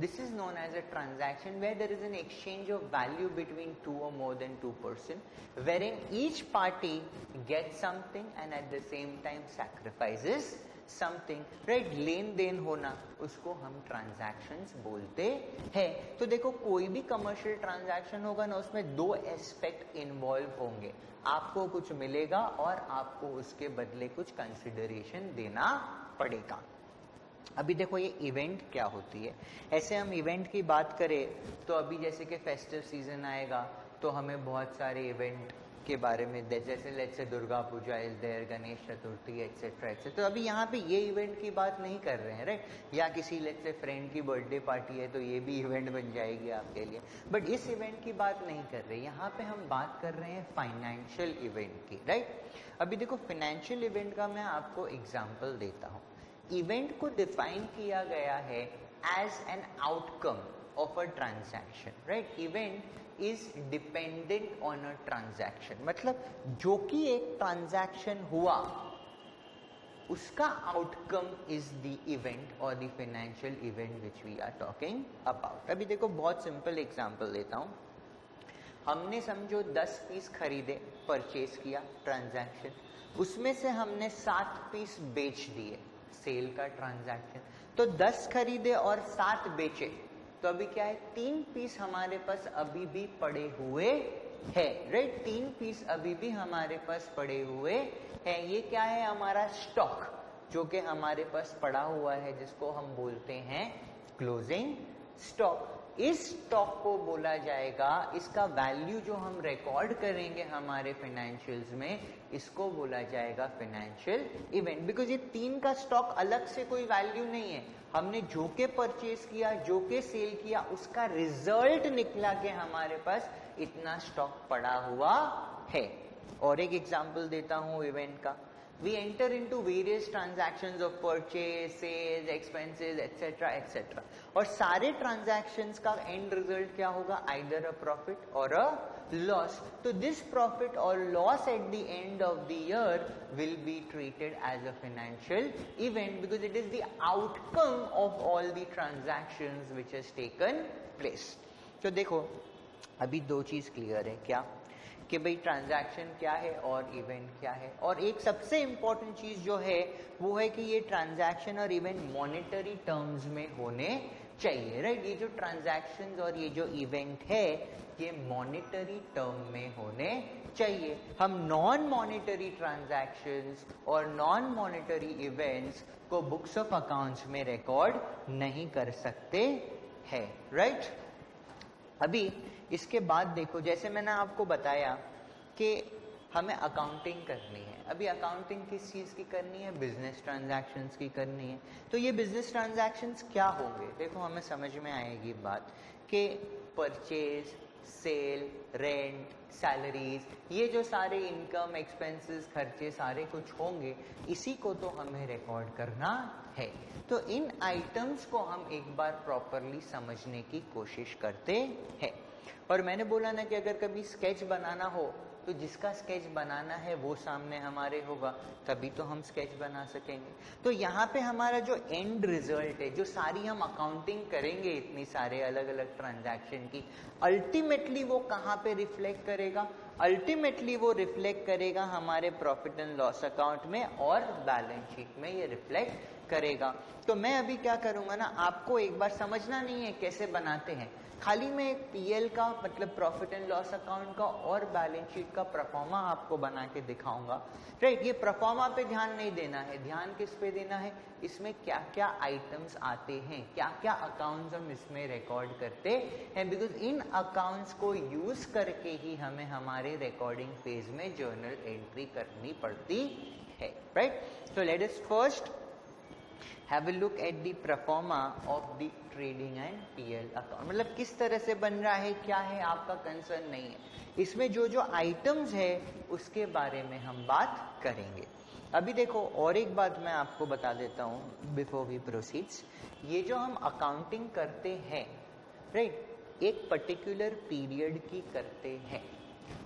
this is known as a transaction where there is an exchange of value between two or more than two person wherein each party get something and at the same time sacrifices something right लेन देन होना, उसको हम ट्रांजैक्शंस बोलते हैं। तो देखो, कोई भी कमर्शियल ट्रांजैक्शन होगा ना, उसमें दो एस्पेक्ट इन्वॉल्व होंगे। आपको कुछ मिलेगा और आपको उसके बदले कुछ कंसिडरेशन देना पड़ेगा। अभी देखो, ये इवेंट क्या होती है? ऐसे हम इवेंट की बात करें तो अभी जैसे कि फेस्टिव सीज़न आएगा तो हमें बहुत सारे इवेंट के बारे में जैसे let say Durga Puja is there Ganesh Chaturthi etcetera etcetera तो अभी यहाँ पे ये इवेंट की बात नहीं कर रहे हैं राइट या किसी लेट से फ्रेंड की बर्थडे पार्टी है तो ये भी इवेंट बन जाएगी आपके लिए। बट इस इवेंट की बात नहीं कर रहे, यहाँ पे हम बात कर रहे हैं फाइनेंशियल इवेंट की राइट अभी देखो फाइनेंशियल इवेंट का मैं आपको एग्ज़ाम्पल देता हूँ। इवेंट को डिफाइन किया गया है as an outcome of a transaction right event is dependent on a transaction मतलब जो कि एक ट्रांजैक्शन हुआ, उसका आउटकम इज़ द इवेंट और the financial event which we are talking about अभी देखो, बहुत सिंपल एग्जांपल देता हूँ। हमने समझो 10 पीस खरीदे परचेज किया ट्रांजैक्शन उसमें से हमने सात पीस बेच दिए सेल का ट्रांजैक्शन तो दस खरीदे और सात बेचे। तो अभी क्या है? तीन पीस हमारे पास अभी भी पड़े हुए है राइट तीन पीस अभी भी हमारे पास पड़े हुए है। ये क्या है? हमारा स्टॉक जो कि हमारे पास पड़ा हुआ है, जिसको हम बोलते हैं क्लोजिंग स्टॉक इस स्टॉक को बोला जाएगा, इसका वैल्यू जो हम रिकॉर्ड करेंगे हमारे फाइनेंशियल्स में, इसको बोला जाएगा फाइनेंशियल इवेंट बिकॉज़ ये तीन का स्टॉक अलग से कोई वैल्यू नहीं है। हमने जो के परचेज किया, जो के सेल किया, उसका रिज़ल्ट निकला के हमारे पास इतना स्टॉक पड़ा हुआ है। और एक एग्ज़ाम्पल देता हूँ इवेंट का। We enter into various transactions of purchase, sales, expenses, etc. etc. और सारे transactions का end result क्या होगा either a profit or a loss. तो this profit or loss at the end of the year will be treated as a financial event because it is the outcome of all the transactions which has taken place. तो देखो अभी दो चीज़ क्लियर है क्या कि भाई ट्रांजैक्शन क्या है और इवेंट क्या है। और एक सबसे इंपॉर्टेंट चीज़ जो है, वो है कि ये ट्रांजैक्शन और इवेंट मॉनिटरी टर्म्स में होने चाहिए राइट ये जो ट्रांजैक्शन और ये जो इवेंट है, ये मॉनिटरी टर्म में होने चाहिए। हम नॉन मॉनिटरी ट्रांजैक्शन और नॉन मॉनिटरी इवेंट्स को बुक्स ऑफ़ अकाउंट्स में रिकॉर्ड नहीं कर सकते हैं राइट अभी इसके बाद देखो, जैसे मैंने आपको बताया कि हमें अकाउंटिंग करनी है। अभी अकाउंटिंग किस चीज़ की करनी है? बिज़नेस ट्रांजैक्शंस की करनी है। तो ये बिज़नेस ट्रांजैक्शंस क्या होंगे? देखो, हमें समझ में आएगी बात कि परचेज सेल रेंट सैलरीज ये जो सारे इनकम एक्सपेंसेस खर्चे, सारे कुछ होंगे, इसी को तो हमें रिकॉर्ड करना है। तो इन आइटम्स को हम एक बार प्रॉपरली समझने की कोशिश करते हैं। और मैंने बोला ना कि अगर कभी स्केच बनाना हो तो जिसका स्केच बनाना है, वो सामने हमारे होगा, तभी तो हम स्केच बना सकेंगे। तो यहाँ पे हमारा जो एंड रिज़ल्ट है, जो सारी हम अकाउंटिंग करेंगे इतनी सारे अलग अलग ट्रांजैक्शन की अल्टीमेटली वो कहाँ पे रिफ्लेक्ट करेगा? अल्टीमेटली वो रिफ्लेक्ट करेगा हमारे प्रॉफिट एंड लॉस अकाउंट में और बैलेंस शीट में ये रिफ्लेक्ट करेगा। तो मैं अभी क्या करूँगा ना, आपको एक बार समझना नहीं है कैसे बनाते हैं। खाली मैं एक पीएल का मतलब प्रॉफिट एंड लॉस अकाउंट का और बैलेंस शीट का प्रफॉर्मा आपको बना के दिखाऊँगा। राइट ये प्रफॉर्मा पे ध्यान नहीं देना है। ध्यान किस पे देना है? इसमें क्या क्या आइटम्स आते हैं? क्या क्या अकाउंट्स हम इसमें रिकॉर्ड करते हैं? बिकॉज़ इन अकाउंट्स को यूज़ करके ही हमें हमारे रिकॉर्डिंग फ़ेज़ में जर्नल एंट्री करनी पड़ती है। Right so let us first have a look at the proforma of the trading and PL account मतलब किस तरह से बन रहा है, क्या है, आपका कंसर्न नहीं है। इसमें जो जो आइटम्स है, उसके बारे में हम बात करेंगे। अभी देखो, और एक बात मैं आपको बता देता हूँ बिफोर वी प्रोसीड्स ये जो हम अकाउंटिंग करते हैं राइट एक पर्टिकुलर पीरियड की करते हैं।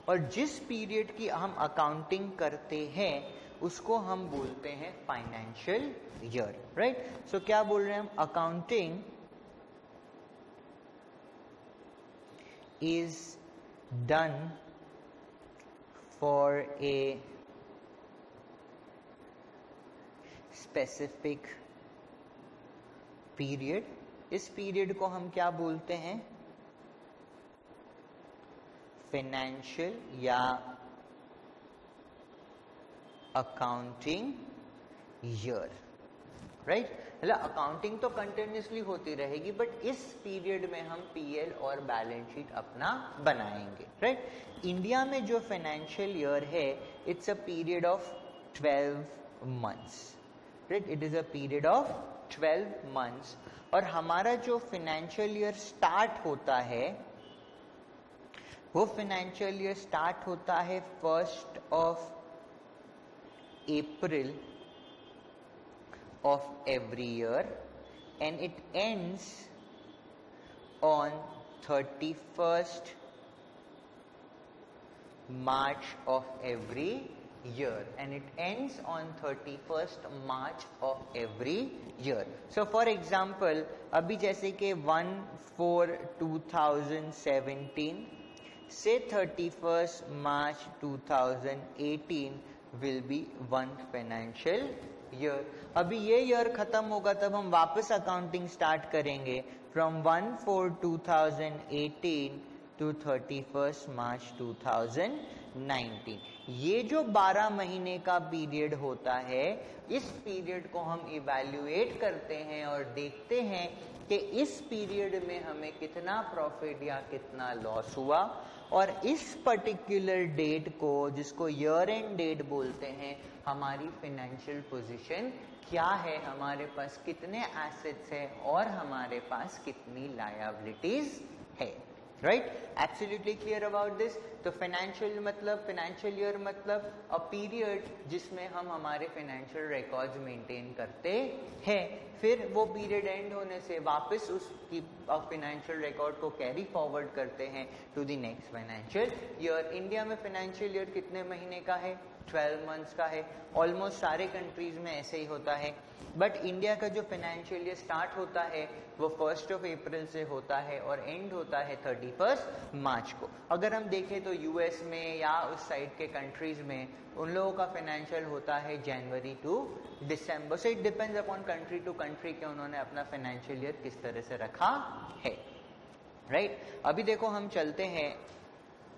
और जिस पीरियड की हम अकाउंटिंग करते हैं, उसको हम बोलते हैं फाइनेंशियल ईयर राइट सो क्या बोल रहे हैं हम? Accounting is done for a specific period इस पीरियड को हम क्या बोलते हैं? फाइनेंशियल या अकाउंटिंग ईयर राइट मतलब अकाउंटिंग तो कंटिन्यूसली होती रहेगी बट इस पीरियड में हम पीएल और बैलेंस शीट अपना बनाएँगे राइट इंडिया में जो फाइनेंशियल ईयर है it's a period of 12 months right it is a period of 12 months और हमारा जो फाइनेंशियल ईयर स्टार्ट होता है, वो फाइनेंशियल ईयर स्टार्ट होता है first of April of every year and it ends on 31st March of every year and it ends on 31st March of every year. So for example, अभी जैसे कि 1 4 2017 say 31st March 2018 will be one financial year अभी ये ईयर खत्म होगा, तब हम वापस अकाउंटिंग स्टार्ट करेंगे from one four two thousand eighteen to thirty first March two thousand nineteen ये जो 12 महीने का पीरियड होता है, इस पीरियड को हम इवेल्युएट करते हैं और देखते हैं कि इस पीरियड में हमें कितना प्रॉफिट या कितना लॉस हुआ। और इस पर्टिकुलर डेट को, जिसको ईयर एंड डेट बोलते हैं, हमारी फिनेंशियल पोजीशन क्या है? हमारे पास कितने एसेट्स है? और हमारे पास कितनी लायबिलिटीज है? Right absolutely clear about this तो फाइनेंशियल मतलब फाइनेंशियल ईयर मतलब अ पीरियड जिसमें हम हमारे फाइनेंशियल रिकॉर्ड्स मेंटेन करते हैं फिर वो पीरियड एंड होने से वापस उसकी फाइनेंशियल रिकॉर्ड को कैरी फॉरवर्ड करते हैं to the next financial year India में फाइनेंशियल ईयर कितने महीने का है 12 मंथ्स का है ऑलमोस्ट सारे कंट्रीज़ में ऐसे ही होता है बट इंडिया का जो फाइनेंशियल ईयर स्टार्ट होता है, वो फ़र्स्ट ऑफ़ अप्रैल से होता है और एंड होता है थर्टी फ़र्स्ट मार्च को। अगर हम देखें तो यूएस में या उस साइड के कंट्रीज़ में, उन लोगों का फाइनेंशियल होता है January to December so it depends upon country to country के उन्होंने अपना फाइनेंशियल ईयर किस तरह से रखा है। Right right? अभी देखो हम चलते हैं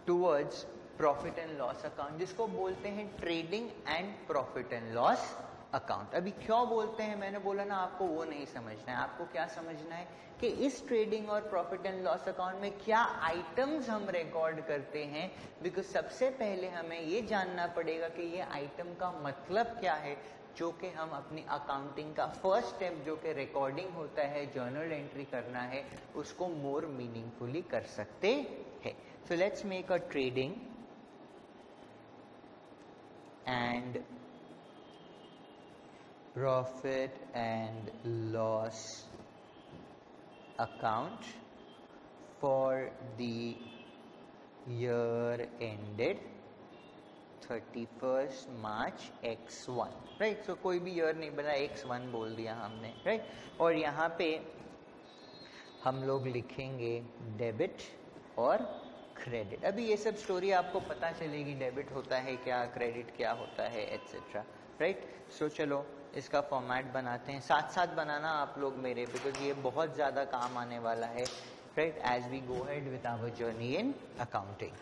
towards profit and loss account जिसको बोलते हैं trading and profit and loss account अभी क्यों बोलते हैं? मैंने बोला ना, आपको वो नहीं समझना है। आपको क्या समझना है कि इस ट्रेडिंग और प्रॉफिट एंड लॉस अकाउंट में क्या आइटम्स हम रिकॉर्ड करते हैं? बिकॉज़ सबसे पहले हमें ये जानना पड़ेगा कि ये आइटम का मतलब क्या है, जो कि हम अपनी अकाउंटिंग का फ़र्स्ट स्टेप जो कि रिकॉर्डिंग होता है जर्नल एंट्री करना है, उसको मोर मीनिंगफुली कर सकते हैं। So let's make a trading and profit and loss account for the year ended 31st March x1 right so कोई भी ईयर नहीं बना x1 बोल दिया हमने राइट right? और यहाँ पे हम लोग लिखेंगे डेबिट और क्रेडिट अभी ये सब स्टोरी आपको पता चलेगी डेबिट होता है क्या क्रेडिट क्या होता है एटसेट्रा राइट सो चलो इसका फॉर्मेट बनाते हैं। साथ साथ बनाना आप लोग मेरे बिकॉज़ ये बहुत ज़्यादा काम आने वाला है। Right as we go ahead with our journey in accounting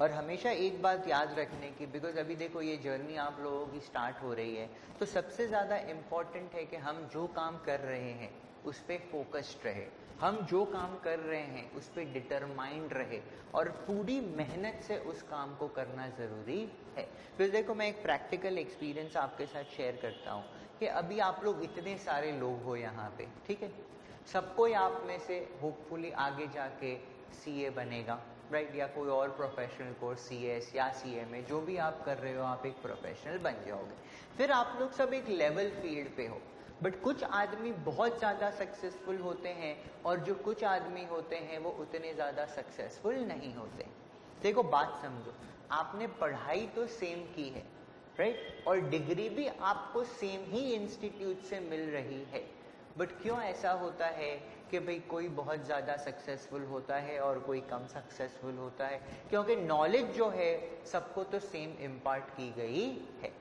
और हमेशा एक बात याद रखने की बिकॉज़ अभी देखो ये जर्नी आप लोगों की स्टार्ट हो रही है। तो सबसे ज़्यादा इंपॉर्टेंट है कि हम जो काम कर रहे हैं, उस पर फोकस्ड रहे। हम जो काम कर रहे हैं, उस पर डिटरमाइंड रहे और पूरी मेहनत से उस काम को करना ज़रूरी है। फिर देखो, मैं एक प्रैक्टिकल एक्सपीरियंस आपके साथ शेयर करता हूँ कि अभी आप लोग इतने सारे लोग हो यहाँ पे, ठीक है? सबको आप में से होपफुली आगे जाके सीए बनेगा राइट या कोई और प्रोफेशनल कोर्स सी एस या सी एम ए जो भी आप कर रहे हो, आप एक प्रोफेशनल बन जाओगे। फिर आप लोग सब एक लेवल फ़ील्ड पे हो। बट कुछ आदमी बहुत ज़्यादा सक्सेसफुल होते हैं और जो कुछ आदमी होते हैं वो उतने ज़्यादा सक्सेसफुल नहीं होते। देखो बात समझो, आपने पढ़ाई तो सेम की है राइट और डिग्री भी आपको सेम ही इंस्टीट्यूट से मिल रही है। बट क्यों ऐसा होता है कि भाई कोई बहुत ज़्यादा सक्सेसफुल होता है और कोई कम सक्सेसफुल होता है? क्योंकि नॉलेज जो है, सबको तो सेम इम्पार्ट की गई है।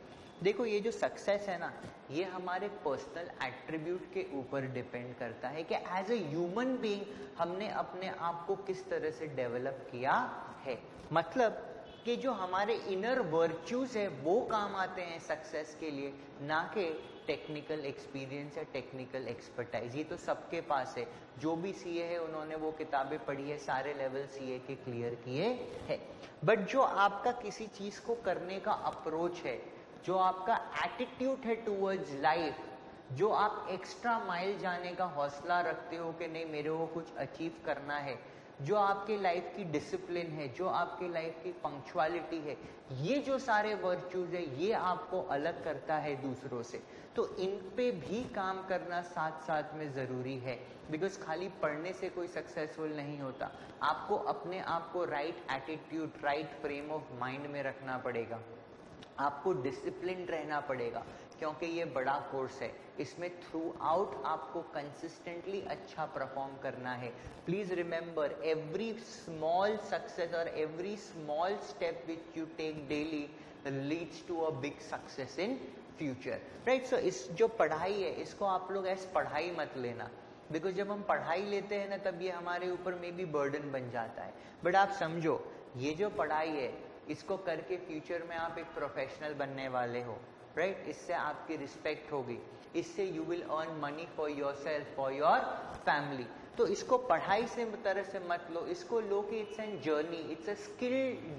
देखो, ये जो सक्सेस है ना, ये हमारे पर्सनल एट्रीब्यूट के ऊपर डिपेंड करता है कि एज ए ह्यूमन बीइंग हमने अपने आप को किस तरह से डेवलप किया है। मतलब कि जो हमारे इनर वर्च्यूज है, वो काम आते हैं सक्सेस के लिए, ना कि टेक्निकल एक्सपीरियंस या टेक्निकल एक्सपर्टाइज ये तो सबके पास है। जो भी सीए है, उन्होंने वो किताबें पढ़ी है, सारे लेवल सीए के क्लियर किए है। बट जो आपका किसी चीज़ को करने का अप्रोच है जो आपका एटीट्यूड है टूवर्ड्स लाइफ जो आप एक्स्ट्रा माइल जाने का हौसला रखते हो कि नहीं, मेरे को कुछ अचीव करना है, जो आपके लाइफ की डिसिप्लिन है, जो आपके लाइफ की पंक्चुअलिटी है, ये जो सारे वर्च्यूज है, ये आपको अलग करता है दूसरों से। तो इन पे भी काम करना साथ साथ में ज़रूरी है बिकॉज़ खाली पढ़ने से कोई सक्सेसफुल नहीं होता। आपको अपने आप को right attitude right frame of mind में रखना पड़ेगा। आपको डिसिप्लिन रहना पड़ेगा, क्योंकि ये बड़ा कोर्स है। इसमें थ्रू आउट आपको कंसिस्टेंटली अच्छा परफॉर्म करना है। Please remember every small success और every small step which you take daily leads to a big success in future right so इस जो पढ़ाई है, इसको आप लोग ऐसे पढ़ाई मत लेना। बिकॉज़ जब हम पढ़ाई लेते हैं ना, तब ये हमारे ऊपर में भी बर्डन बन जाता है। बट आप समझो, ये जो पढ़ाई है इसको करके फ्यूचर में आप एक प्रोफेशनल बनने वाले हो राइट right? इससे आपकी रिस्पेक्ट होगी। इससे you will earn money for yourself for your family तो इसको पढ़ाई से तरह से मत लो। इसको लो कि it's an journey it's a skill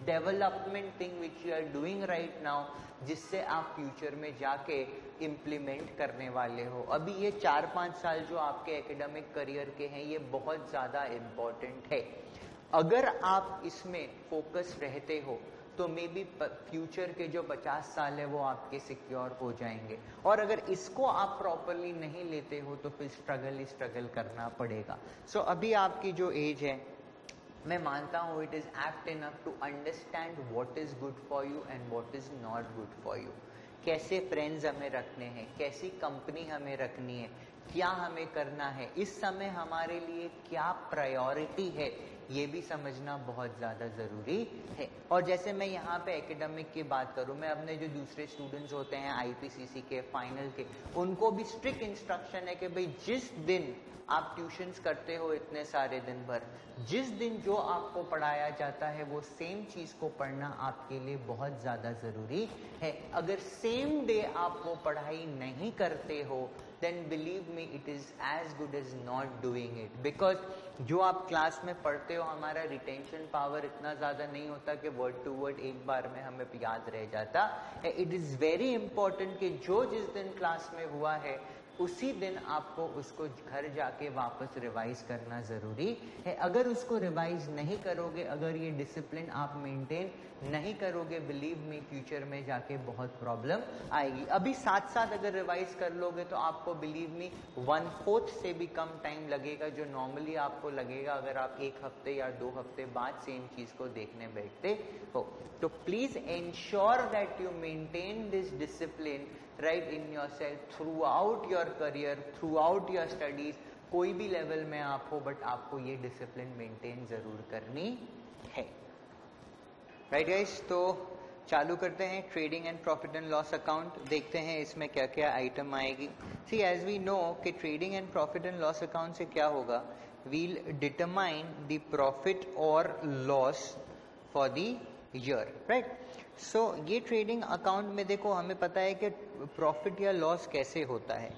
development thing which you are doing right now जिससे आप फ्यूचर में जाके इम्प्लीमेंट करने वाले हो। अभी ये चार पाँच साल जो आपके एकेडमिक करियर के हैं, ये बहुत ज़्यादा इम्पोर्टेंट है। अगर आप इसमें फोकस रहते हो तो मे बी फ्यूचर के जो 50 साल है वो आपके सिक्योर हो जाएँगे। और अगर इसको आप प्रॉपरली नहीं लेते हो तो फिर स्ट्रगल ही स्ट्रगल करना पड़ेगा। सो so, अभी आपकी जो एज है मैं मानता हूँ it is act enough to understand what is good for you and what is not good for you कैसे फ्रेंड्स हमें रखने हैं कैसी कंपनी हमें रखनी है क्या हमें करना है इस समय हमारे लिए क्या प्रायोरिटी है ये भी समझना बहुत ज़्यादा ज़रूरी है। और जैसे मैं यहाँ पे एकेडमिक की बात करूँ, मैं अपने जो दूसरे स्टूडेंट्स होते हैं आईपीसीसी के फाइनल के, उनको भी स्ट्रिक्ट इंस्ट्रक्शन है कि भाई जिस दिन आप ट्यूशंस करते हो इतने सारे दिन भर जिस दिन जो आपको पढ़ाया जाता है, वो सेम चीज़ को पढ़ना आपके लिए बहुत ज़्यादा ज़रूरी है। अगर सेम डे आप वो पढ़ाई नहीं करते हो then believe me it is as good as not doing it because जो आप क्लास में पढ़ते हो, हमारा रिटेंशन पावर इतना ज़्यादा नहीं होता कि वर्ड टू वर्ड एक बार में हमें याद रह जाता इट इज़ वेरी इंपॉर्टेंट कि जो जिस दिन क्लास में हुआ है उसी दिन आपको उसको घर जाके वापस रिवाइज करना ज़रूरी है। अगर उसको रिवाइज नहीं करोगे, अगर ये डिसिप्लिन आप मेंटेन नहीं करोगे बिलीव मी फ्यूचर में जाके बहुत प्रॉब्लम आएगी। अभी साथ साथ अगर रिवाइज कर लोगे तो आपको बिलीव मी वन फोर्थ से भी कम टाइम लगेगा जो नॉर्मली आपको लगेगा अगर आप एक हफ़्ते या दो हफ़्ते बाद सेम चीज़ को देखने बैठते हो। तो please ensure that you maintain this discipline right in yourself throughout your career throughout your studies कोई भी लेवल में आप हो बट आपको ये डिसिप्लिन मेंटेन ज़रूर करनी है। राइट गाइस तो चालू करते हैं trading and profit and loss account देखते हैं इसमें क्या क्या आइटम आएगी। सी एज वी नो कि trading and profit and loss account से क्या होगा? वील डिटरमाइन द प्रॉफिट और loss for the year right so so, ये ट्रेडिंग अकाउंट में देखो हमें पता है कि प्रॉफिट या लॉस कैसे होता है।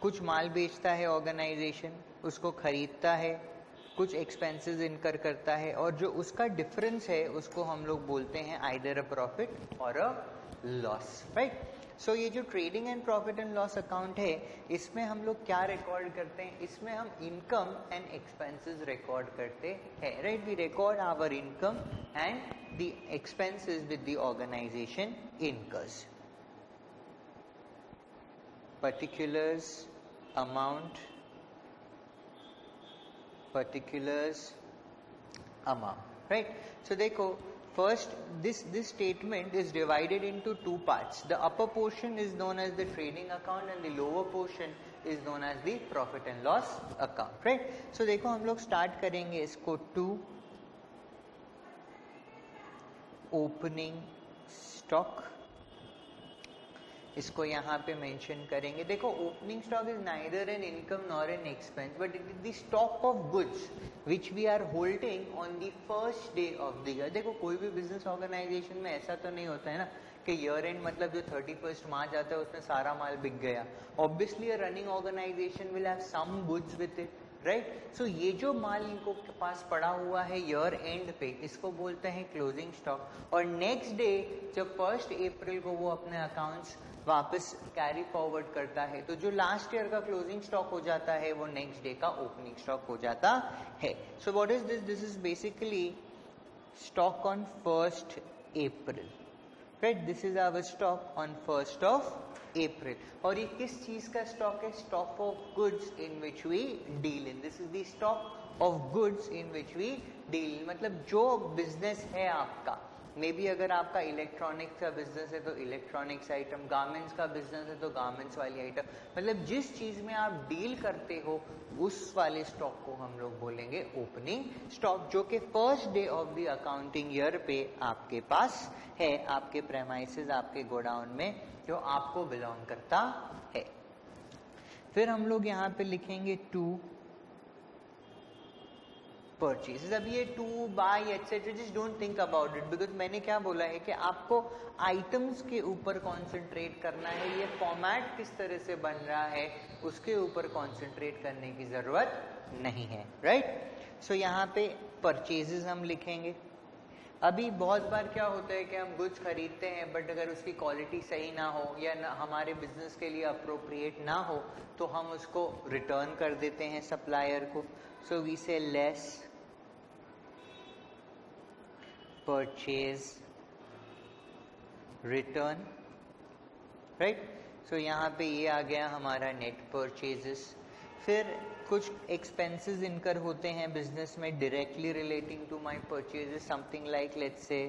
कुछ माल बेचता है ऑर्गेनाइजेशन उसको खरीदता है कुछ एक्सपेंसेस इनकर करता है और जो उसका डिफरेंस है उसको हम लोग बोलते हैं आइदर अ प्रॉफिट और a loss right so so, ये जो trading and profit and loss account है इसमें हम लोग क्या रिकॉर्ड करते हैं? इसमें हम इनकम एंड एक्सपेंसेस रिकॉर्ड करते हैं right we record our income and the expenses with the organisation incurs particulars amount particulars amount right? So देखो First, this, this statement is divided into two parts. The upper portion is known as the trading account and the lower portion is known as the profit and loss account. Right? So देखो हम लोग start करेंगे इसको to opening stock इसको यहाँ पे मेंशन करेंगे। देखो opening stock is neither an income nor an expense but it is the stock of goods which we are holding on the first day of the year देखो, कोई भी बिज़नेस ऑर्गेनाइजेशन में ऐसा तो नहीं होता है ना कि ईयर एंड मतलब जो थर्टी फ़र्स्ट मार्च आता है, उसमें सारा माल बिक गया। Obviously running organisation will have some goods with it right so ये जो माल इनको के पास पड़ा हुआ है ईयर एंड पे, इसको बोलते हैं क्लोजिंग स्टॉक और नेक्स्ट डे जब फ़र्स्ट अप्रैल को वो अपने अकाउंट्स वापस कैरी फॉरवर्ड करता है तो जो लास्ट ईयर का क्लोजिंग स्टॉक हो जाता है, वो नेक्स्ट डे का ओपनिंग स्टॉक हो जाता है. So what is this this is basically stock on first April right this is our stock on first of April और ये किस चीज़ का स्टॉक है? Stock of goods in which we deal in this is the stock of goods in which we deal मतलब जो बिज़नेस है आपका मे बी अगर आपका इलेक्ट्रॉनिक्स का बिज़नेस है तो इलेक्ट्रॉनिक्स आइटम गारमेंट्स का बिज़नेस है तो गारमेंट्स वाली आइटम मतलब जिस चीज़ में आप डील करते हो, उस वाले स्टॉक को हम लोग बोलेंगे ओपनिंग स्टॉक जो कि first day of the accounting year पे आपके पास है, आपके प्रेमाइसिस आपके गोडाउन में जो आपको बिलोंग करता है। फिर हम लोग यहाँ पे लिखेंगे टू परचेज अब ये to buy etcetera just don't think about it because मैंने क्या बोला है कि आपको आइटम्स के ऊपर कॉन्सेंट्रेट करना है। ये फॉर्मेट किस तरह से बन रहा है उसके ऊपर कॉन्सेंट्रेट करने की ज़रूरत नहीं है राइट right? सो so, यहाँ पे परचेजेस हम लिखेंगे। अभी बहुत बार क्या होता है कि हम गुड्स खरीदते हैं बट अगर उसकी क्वालिटी सही ना हो या ना, हमारे बिज़नेस के लिए अप्रोप्रिएट ना हो तो हम उसको रिटर्न कर देते हैं सप्लायर को। So we say less purchase return right so यहाँ पे ये आ गया हमारा नेट परचेजेस फिर कुछ एक्सपेंसेस इनकर होते हैं बिज़नेस में directly relating to my purchases something like let's say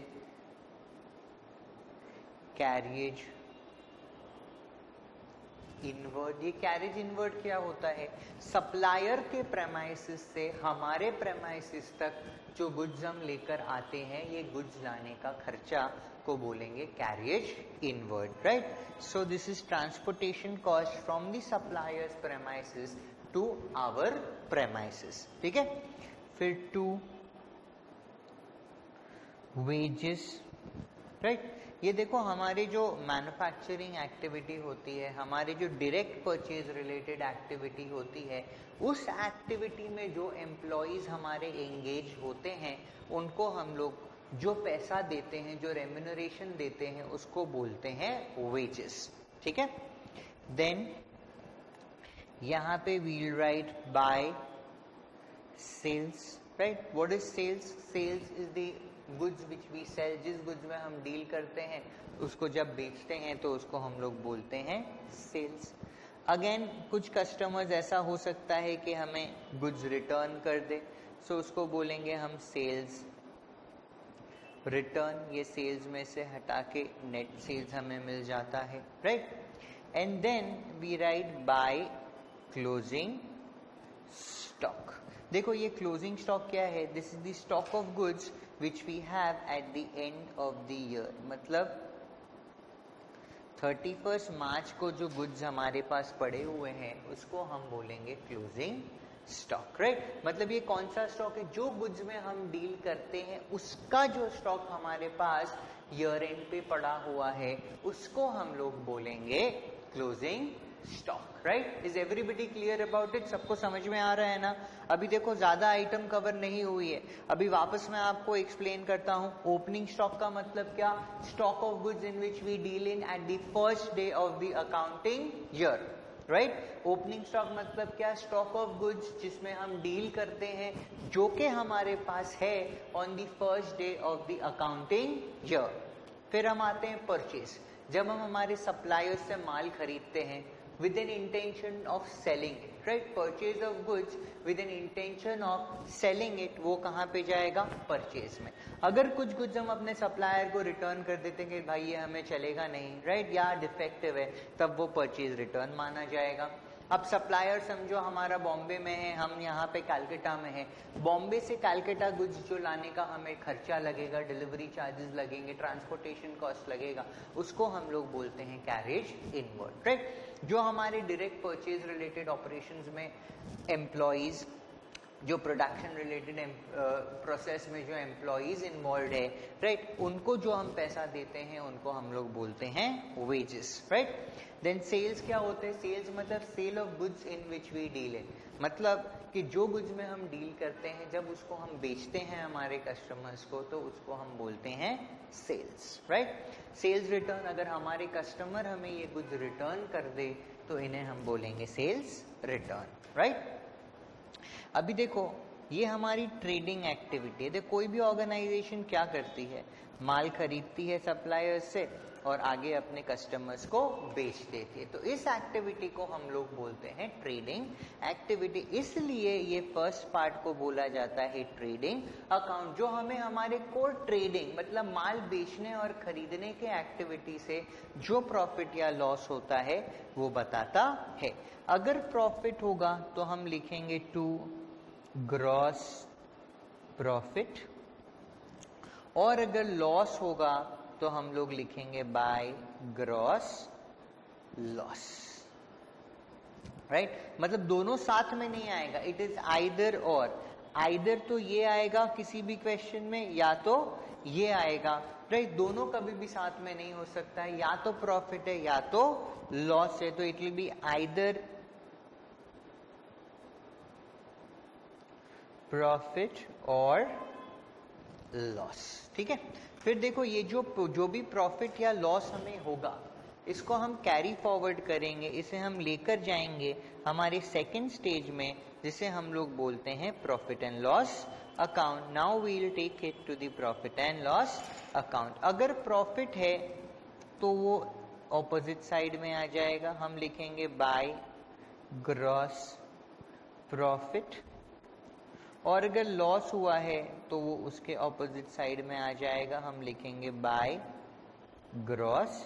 carriage inward ये कैरेज इनवर्ड क्या होता है? सप्लायर के प्रेमाइसिस से, हमारे प्रेमाइसिस तक जो गुड्स हम लेकर आते हैं, ये गुड्स लाने का खर्चा को बोलेंगे carriage inward right so this is transportation cost from the suppliers premises to our premises ठीक है? फिर टू वेजेस राइट ये देखो, हमारी जो मैन्युफैक्चरिंग एक्टिविटी होती है, हमारी जो डायरेक्ट परचेज रिलेटेड एक्टिविटी होती है, उस एक्टिविटी में जो एम्प्लॉयज़ हमारे एंगेज होते हैं, उनको हम लोग जो पैसा देते हैं, जो रेम्यूनरेशन देते हैं, उसको बोलते हैं वेजेस ठीक है? देन यहाँ पे we'll write by sales right what is sales sales is the goods which we sell जिस गुड्स में हम डील करते हैं, उसको जब बेचते हैं तो उसको हम लोग बोलते हैं सेल्स अगेन कुछ कस्टमर्स ऐसा हो सकता है कि हमें गुड्स रिटर्न कर दे सो so उसको बोलेंगे हम सेल्स रिटर्न ये सेल्स में से हटा के नेट सेल्स हमें मिल जाता है right and then we write by closing stock देखो ये क्लोजिंग स्टॉक क्या है? This is the stock of goods which we have at the end of the year मतलब थर्टी फ़र्स्ट मार्च को जो गुड्स हमारे पास पड़े हुए हैं, उसको हम बोलेंगे क्लोजिंग स्टॉक राइट मतलब ये कौन सा स्टॉक है? जो गुड्स में हम डील करते हैं, उसका जो स्टॉक हमारे पास ईयर एंड पे पड़ा हुआ है, उसको हम लोग बोलेंगे closing stock right is everybody clear about it सबको समझ में आ रहा है ना? अभी देखो, ज़्यादा आइटम कवर नहीं हुई है। अभी वापस मैं आपको एक्सप्लेन करता हूँ ओपनिंग स्टॉक का मतलब क्या? Stock of goods in which we deal in at the first day of the accounting year right opening stock मतलब क्या? स्टॉक ऑफ़ गुड्स जिसमें हम डील करते हैं, जो कि हमारे पास है on the first day of the accounting year फिर हम आते हैं परचेज जब हम हमारे सप्लायर्स से माल खरीदते हैं with an intention of selling it, right? Purchase of goods with an intention of selling it, वो कहाँ पे जाएगा? परचेज में। अगर कुछ गुड्स हम अपने सप्लायर को रिटर्न कर देते हैं कि भाई ये हमें चलेगा नहीं राइट right? या डिफेक्टिव है, तब वो परचेज रिटर्न माना जाएगा। अब सप्लायर समझो हमारा बॉम्बे में है, हम यहाँ पे कैलकटा में है। बॉम्बे से कैलकटा गुड्स जो लाने का हमें खर्चा लगेगा डिलीवरी चार्जेस लगेंगे ट्रांसपोर्टेशन कॉस्ट लगेगा, उसको हम लोग बोलते हैं कैरेज इनवर्ड राइट जो हमारे डायरेक्ट परचेज रिलेटेड ऑपरेशन में एम्प्लॉयज़ जो प्रोडक्शन रिलेटेड प्रोसेस में जो एम्प्लॉयज़ इन्वॉल्व है राइट right? उनको जो हम पैसा देते हैं, उनको हम लोग बोलते हैं वेजेस राइट देन सेल्स क्या होते हैं सेल्स मतलब sale of goods in which we deal है मतलब कि जो गुड्स में हम डील करते हैं, जब उसको हम बेचते हैं हमारे कस्टमर्स को तो उसको हम बोलते हैं सेल्स राइट सेल्स रिटर्न अगर हमारे कस्टमर हमें ये गुड्स रिटर्न कर दे तो इन्हें हम बोलेंगे सेल्स रिटर्न राइट अभी देखो, ये हमारी ट्रेडिंग एक्टिविटी है। कोई भी ऑर्गेनाइजेशन क्या करती है? माल खरीदती है सप्लायर से और आगे अपने कस्टमर्स को बेचते थे। तो इस एक्टिविटी को हम लोग बोलते हैं ट्रेडिंग एक्टिविटी इसलिए ये फ़र्स्ट पार्ट को बोला जाता है ट्रेडिंग अकाउंट जो हमें हमारे कोर ट्रेडिंग मतलब माल बेचने और खरीदने के एक्टिविटी से जो प्रॉफिट या लॉस होता है, वो बताता है। अगर प्रॉफिट होगा तो हम लिखेंगे टू ग्रॉस प्रॉफिट और अगर लॉस होगा तो हम लोग लिखेंगे बाय ग्रॉस लॉस राइट मतलब दोनों साथ में नहीं आएगा. इट इज़ आइदर और आइदर तो ये आएगा किसी भी क्वेश्चन में, या तो ये आएगा. Right right? दोनों कभी भी साथ में नहीं हो सकता है. या तो प्रॉफिट है, या तो लॉस है. तो it will be either profit और लॉस ठीक है? फिर देखो, ये जो जो भी प्रॉफिट या लॉस हमें होगा, इसको हम कैरी फॉरवर्ड करेंगे, इसे हम लेकर जाएँगे हमारे सेकेंड स्टेज में, जिसे हम लोग बोलते हैं profit and loss account now we'll take it to the profit and loss account अगर प्रॉफिट है तो वो ऑपोजिट साइड में आ जाएगा। हम लिखेंगे बाय ग्रॉस प्रॉफिट और अगर लॉस हुआ है तो वो उसके ऑपोजिट साइड में आ जाएगा। हम लिखेंगे बाय ग्रॉस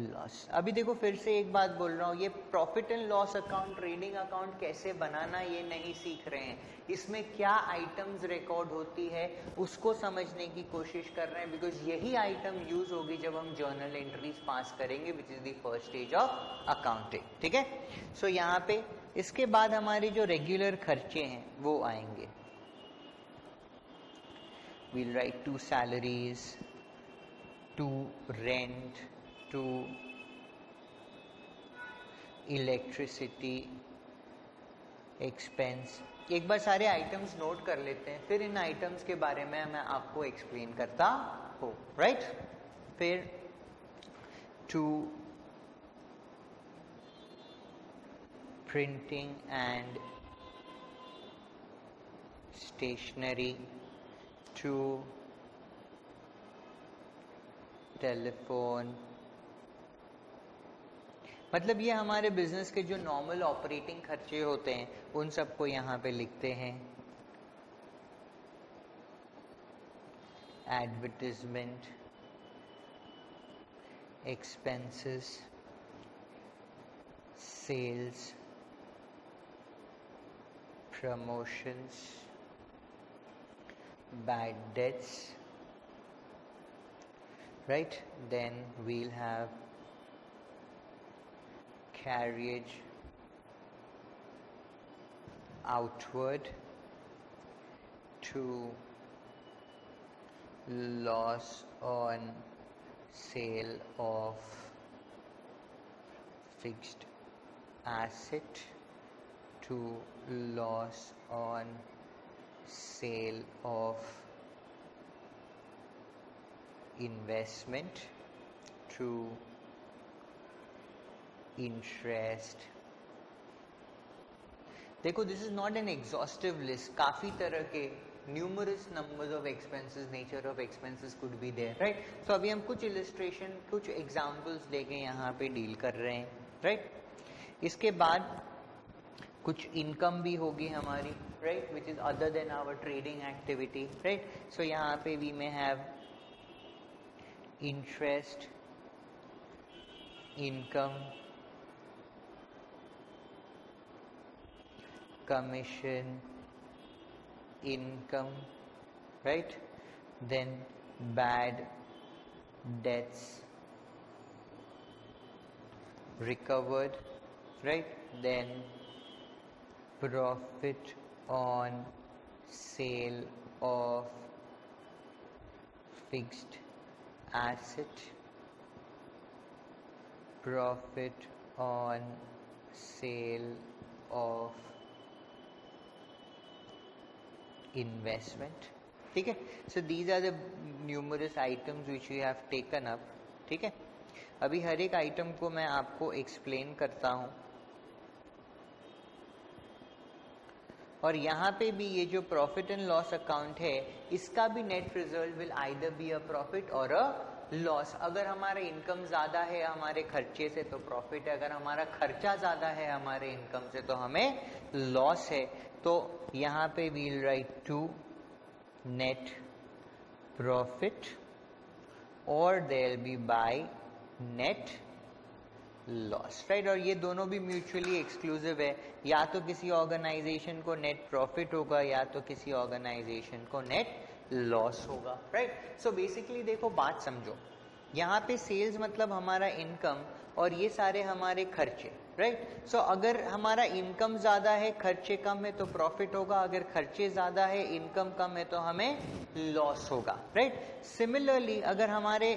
लॉस अभी देखो, फिर से एक बात बोल रहा हूँ, ये profit and loss account trading account कैसे बनाना, ये नहीं सीख रहे हैं। इसमें क्या आइटम्स रिकॉर्ड होती है, उसको समझने की कोशिश कर रहे हैं बिकॉज़ यही आइटम यूज़ होगी जब हम जर्नल एंट्रीज पास करेंगे which is the first stage of accounting ठीक है? सो यहाँ पे इसके बाद हमारे जो रेगुलर खर्चे हैं, वो आएँगे। We'll write two salaries to rent to electricity expense एक बार सारे आइटम्स नोट कर लेते हैं, फिर इन आइटम्स के बारे में मैं आपको एक्सप्लेन करता हूँ राइट फिर to printing and stationery to telephone मतलब ये हमारे बिज़नेस के जो नॉर्मल ऑपरेटिंग खर्चे होते हैं, उन सबको यहाँ पे लिखते हैं। Advertisement expenses sales promotions bad debts right? Then we'll have carriage outward to loss on sale of fixed asset to loss on sale of investment to interest. देखो this is not an exhaustive list काफ़ी तरह के numerous numbers of expenses nature of expenses could be there right so अभी हम कुछ इलिस्ट्रेशन कुछ एग्जांपल्स लेके यहाँ पे डील कर रहे हैं राइट right? इसके बाद कुछ इनकम भी होगी हमारी। right which is other than our trading activity right? So yahan pe we may have interest income commission income right? Then bad debts recovered right? Then profit on sale of fixed asset, profit on sale of investment. ठीक है? So these are the numerous items which you have taken up ठीक है? अभी हर एक आइटम को मैं आपको एक्सप्लेन करता हूँ। और यहाँ पे भी ये जो प्रॉफिट एंड लॉस अकाउंट है, इसका भी net result will either be a profit और अ लॉस अगर हमारा इनकम ज़्यादा है हमारे खर्चे से तो प्रॉफिट है. अगर हमारा खर्चा ज़्यादा है हमारे इनकम से तो हमें लॉस है. तो यहाँ पे we'll write to net profit और there be by net loss right और ये दोनों भी म्यूचुअली एक्सक्लूसिव है या तो किसी ऑर्गेनाइजेशन को नेट प्रॉफिट होगा या तो किसी ऑर्गेनाइजेशन को नेट लॉस होगा राइट सो बेसिकली देखो बात समझो यहाँ पे सेल्स मतलब हमारा इनकम और ये सारे हमारे खर्चे राइट right? सो so, अगर हमारा इनकम ज़्यादा है खर्चे कम है तो प्रॉफिट होगा अगर खर्चे ज़्यादा है इनकम कम है तो हमें लॉस होगा राइट right? सिमिलरली अगर हमारे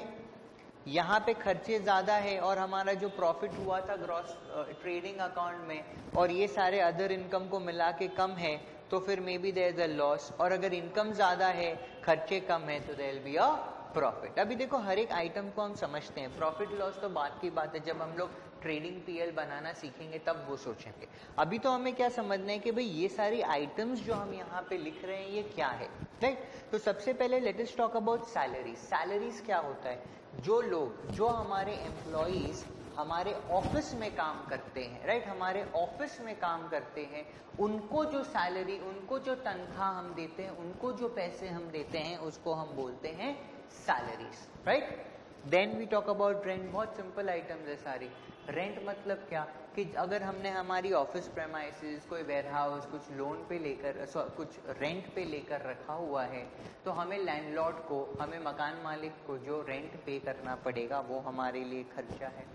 यहाँ पे खर्चे ज़्यादा है और हमारा जो प्रॉफिट हुआ था ग्रॉस ट्रेडिंग अकाउंट में, और ये सारे अदर इनकम को मिला के कम है तो फिर maybe there is a loss और अगर इनकम ज़्यादा है, खर्चे कम है तो देर बी अ प्रॉफिट अभी देखो, हर एक आइटम को हम समझते हैं. प्रॉफिट लॉस तो बात की बात है. जब हम लोग ट्रेडिंग पीएल बनाना सीखेंगे, तब वो सोचेंगे. अभी तो हमें क्या समझना है कि भाई, ये सारी आइटम्स जो हम यहाँ पे लिख रहे हैं, ये क्या है? राइट तो सबसे पहले let's talk about salaries salaries क्या होता है? जो लोग, जो हमारे एम्प्लॉज हमारे ऑफ़िस में काम करते हैं राइट हमारे ऑफ़िस में काम करते हैं, उनको जो सैलरी उनको जो तनख्वाह हम देते हैं, उनको जो पैसे हम देते हैं, उसको हम बोलते हैं salaries right then we talk about rent बहुत सिंपल आइटम्स है सारी। रेंट मतलब क्या? कि अगर हमने हमारी ऑफ़िस प्रेमाइसिस कोई वेयर हाउस कुछ लोन पे लेकर कुछ रेंट पे लेकर रखा हुआ है तो हमें लैंडलॉर्ड को, हमें मकान मालिक को जो रेंट पे करना पड़ेगा, वो हमारे लिए खर्चा है।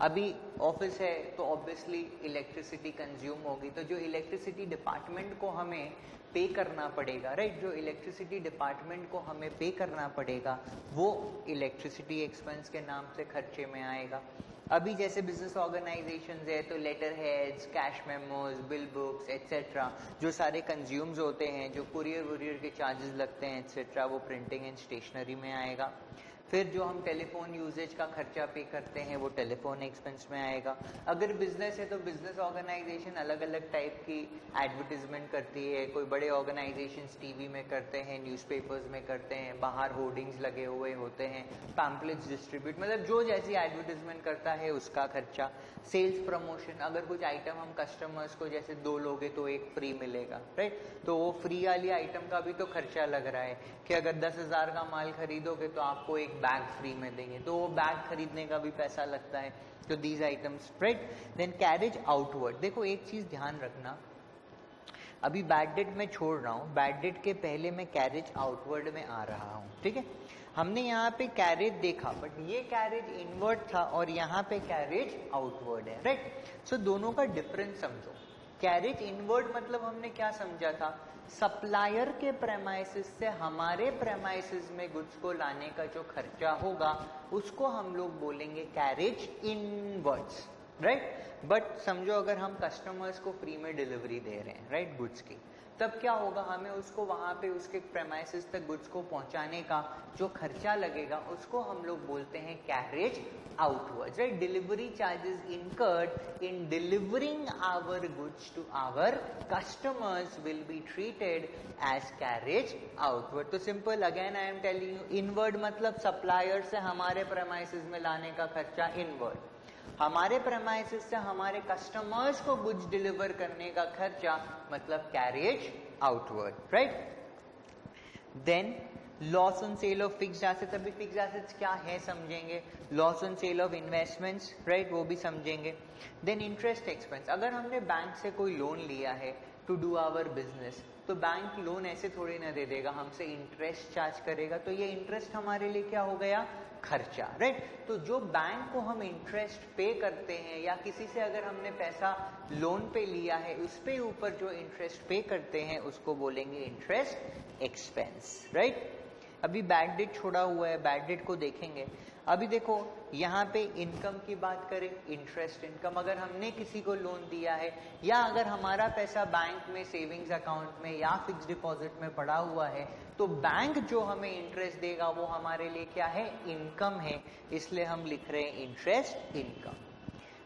अभी ऑफ़िस है तो ऑब्वियसली इलेक्ट्रिसिटी कंज्यूम होगी तो जो इलेक्ट्रिसिटी डिपार्टमेंट को हमें पे करना पड़ेगा राइट जो इलेक्ट्रिसिटी डिपार्टमेंट को हमें पे करना पड़ेगा, वो इलेक्ट्रिसिटी एक्सपेंस के नाम से खर्चे में आएगा। अभी जैसे बिज़नेस ऑर्गेनाइजेशन है तो letter heads cash memos bill books etcetera जो सारे कंज्यूम्स होते हैं, जो कुरियर वुरियर के चार्जेस लगते हैं एट्सेट्रा वो प्रिंटिंग एंड स्टेशनरी में आएगा। फिर जो हम टेलीफोन यूजेज का खर्चा पे करते हैं, वो टेलीफोन एक्सपेंस में आएगा। अगर बिज़नेस है तो बिज़नेस ऑर्गेनाइजेशन अलग अलग टाइप की एडवर्टीजमेंट करती है। कोई बड़े ऑर्गेनाइजेशन टीवी में करते हैं न्यूज़पेपर्स में करते हैं, बाहर होर्डिंग्स लगे हुए होते हैं पैम्पलेट्स डिस्ट्रीब्यूट मतलब जो जैसी एडवर्टीजमेंट करता है, उसका खर्चा। सेल्स प्रमोशन अगर कुछ आइटम हम कस्टमर्स को जैसे दो लोगे तो एक फ्री मिलेगा राइट तो वो फ्री वाली आइटम का भी तो खर्चा लग रहा है कि अगर दस हज़ार का माल खरीदोगे तो आपको एक बैग फ्री में देंगे। तो वो बैग खरीदने का भी पैसा लगता है तो these items right then carriage outward देखो एक चीज़ ध्यान रखना। अभी बैड डेट में छोड़ रहा हूँ। बैड डेट के पहले मैं कैरेज आउटवर्ड में आ रहा हूँ ठीक है? हमने यहाँ पे कैरेज देखा बट ये कैरेज इनवर्ड था और यहाँ पे कैरेज आउटवर्ड है राइट सो so, दोनों का डिफरेंस समझो। कैरेज इनवर्ड मतलब हमने क्या समझा था? सप्लायर के प्रेमाइसिस से हमारे प्रेमाइसिस में गुड्स को लाने का जो खर्चा होगा, उसको हम लोग बोलेंगे carriage inwards right but समझो अगर हम कस्टमर्स को फ्री में डिलीवरी दे रहे हैं राइट right? गुड्स की तब क्या होगा हमें उसको वहाँ पे उसके प्रेमाइसिस तक गुड्स को पहुँचाने का जो खर्चा लगेगा, उसको हम लोग बोलते हैं carriage outward right delivery charges incurred in delivering our goods to our customers will be treated as carriage outward तो simple again I am telling you inward मतलब सप्लायर से हमारे प्रेमाइसिस में लाने का खर्चा इनवर्ड हमारे प्रमाइसिस से हमारे कस्टमर्स को गुड्स डिलीवर करने का खर्चा मतलब carriage outward right then loss on sale of fix assets अभी फिक्स एसेट्स क्या है समझेंगे? Loss on sale of investments right वो भी समझेंगे. देन इंटरेस्ट एक्सपेंस अगर हमने बैंक से कोई लोन लिया है टू डू आवर बिज़नेस तो बैंक लोन ऐसे थोड़ी ना दे देगा, हमसे इंटरेस्ट चार्ज करेगा. तो ये इंटरेस्ट हमारे लिए क्या हो गया? खर्चा राइट तो जो बैंक को हम इंटरेस्ट पे करते हैं या किसी से अगर हमने पैसा लोन पे लिया है, उस पे ऊपर जो इंटरेस्ट पे करते हैं, उसको बोलेंगे इंटरेस्ट एक्सपेंस राइट अभी बैड डेट छोड़ा हुआ है बैड डेट को देखेंगे। अभी देखो, यहाँ पे इनकम की बात करें इंटरेस्ट इनकम अगर हमने किसी को लोन दिया है, या अगर हमारा पैसा बैंक में सेविंग्स अकाउंट में, या फिक्स डिपॉजिट में पड़ा हुआ है तो बैंक जो हमें इंटरेस्ट देगा, वो हमारे लिए क्या है? इनकम है। इसलिए हम लिख रहे हैं इंटरेस्ट इनकम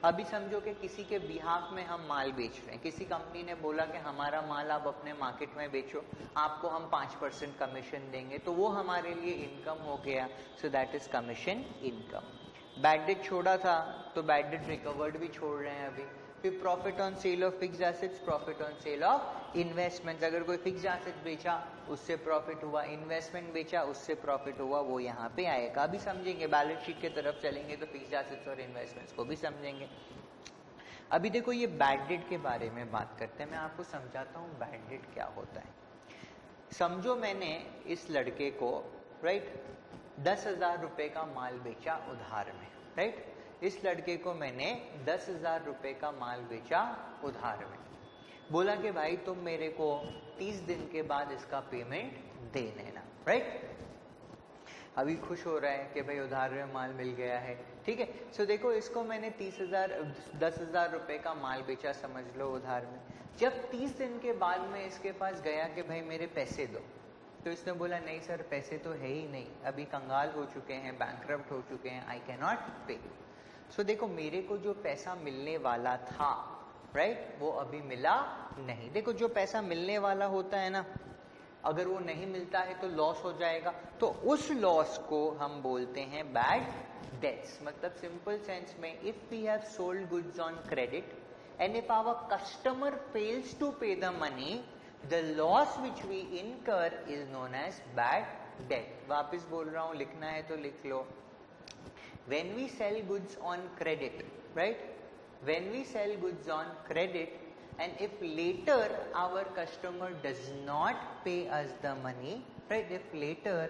अभी समझो कि किसी के बिहाफ में हम माल बेच रहे हैं। किसी कंपनी ने बोला कि हमारा माल आप अपने मार्केट में बेचो, आपको हम पाँच परसेंट कमीशन देंगे तो वो हमारे लिए इनकम हो गया। So that is commission income bad debt छोड़ा था तो बैड डेट रिकवर्ड भी छोड़ रहे हैं अभी। फिर profit on sale of fix assets profit on sale of investment अगर कोई फिक्स एसेट बेचा, उससे प्रॉफिट हुआ इन्वेस्टमेंट बेचा, उससे प्रॉफिट हुआ, वो यहाँ पे आएगा। अभी समझेंगे बैलेंस शीट के तरफ़ चलेंगे तो फिक्स एसेट्स और इन्वेस्टमेंट्स को भी समझेंगे। अभी देखो, ये बैड डेट के बारे में बात करते हैं। मैं आपको समझाता हूँ बैड डेट क्या होता है। समझो मैंने इस लड़के को राइट दस हज़ार रुपए का माल बेचा उधार में राइट इस लड़के को मैंने दस हज़ार रुपए का माल बेचा उधार में। बोला कि भाई, तुम मेरे को तीस दिन के बाद इसका पेमेंट दे देना राइट अभी खुश हो रहा है कि भाई, उधार में माल मिल गया है। ठीक है सो देखो, इसको मैंने तीस हज़ार, दस हज़ार रुपए का माल बेचा, समझ लो, उधार में। जब तीस दिन के बाद में इसके पास गया कि भाई, मेरे पैसे दो तो इसने बोला, नहीं सर, पैसे तो है ही नहीं। अभी कंगाल हो चुके हैं बैंक हो चुके हैं आई कैनॉट पे सो so, देखो मेरे को जो पैसा मिलने वाला था राइट right? वो अभी मिला नहीं। देखो जो पैसा मिलने वाला होता है ना अगर वो नहीं मिलता है तो लॉस हो जाएगा। तो उस लॉस को हम बोलते हैं बैड डेट्स मतलब सिंपल सेंस में if we have sold goods on credit and if our customer fails to pay the money the loss which we incur is known as bad debt वापिस बोल रहा हूँ लिखना है तो लिख लो। When we sell goods on credit right when we sell goods on credit and if later our customer does not pay us the money, right? If later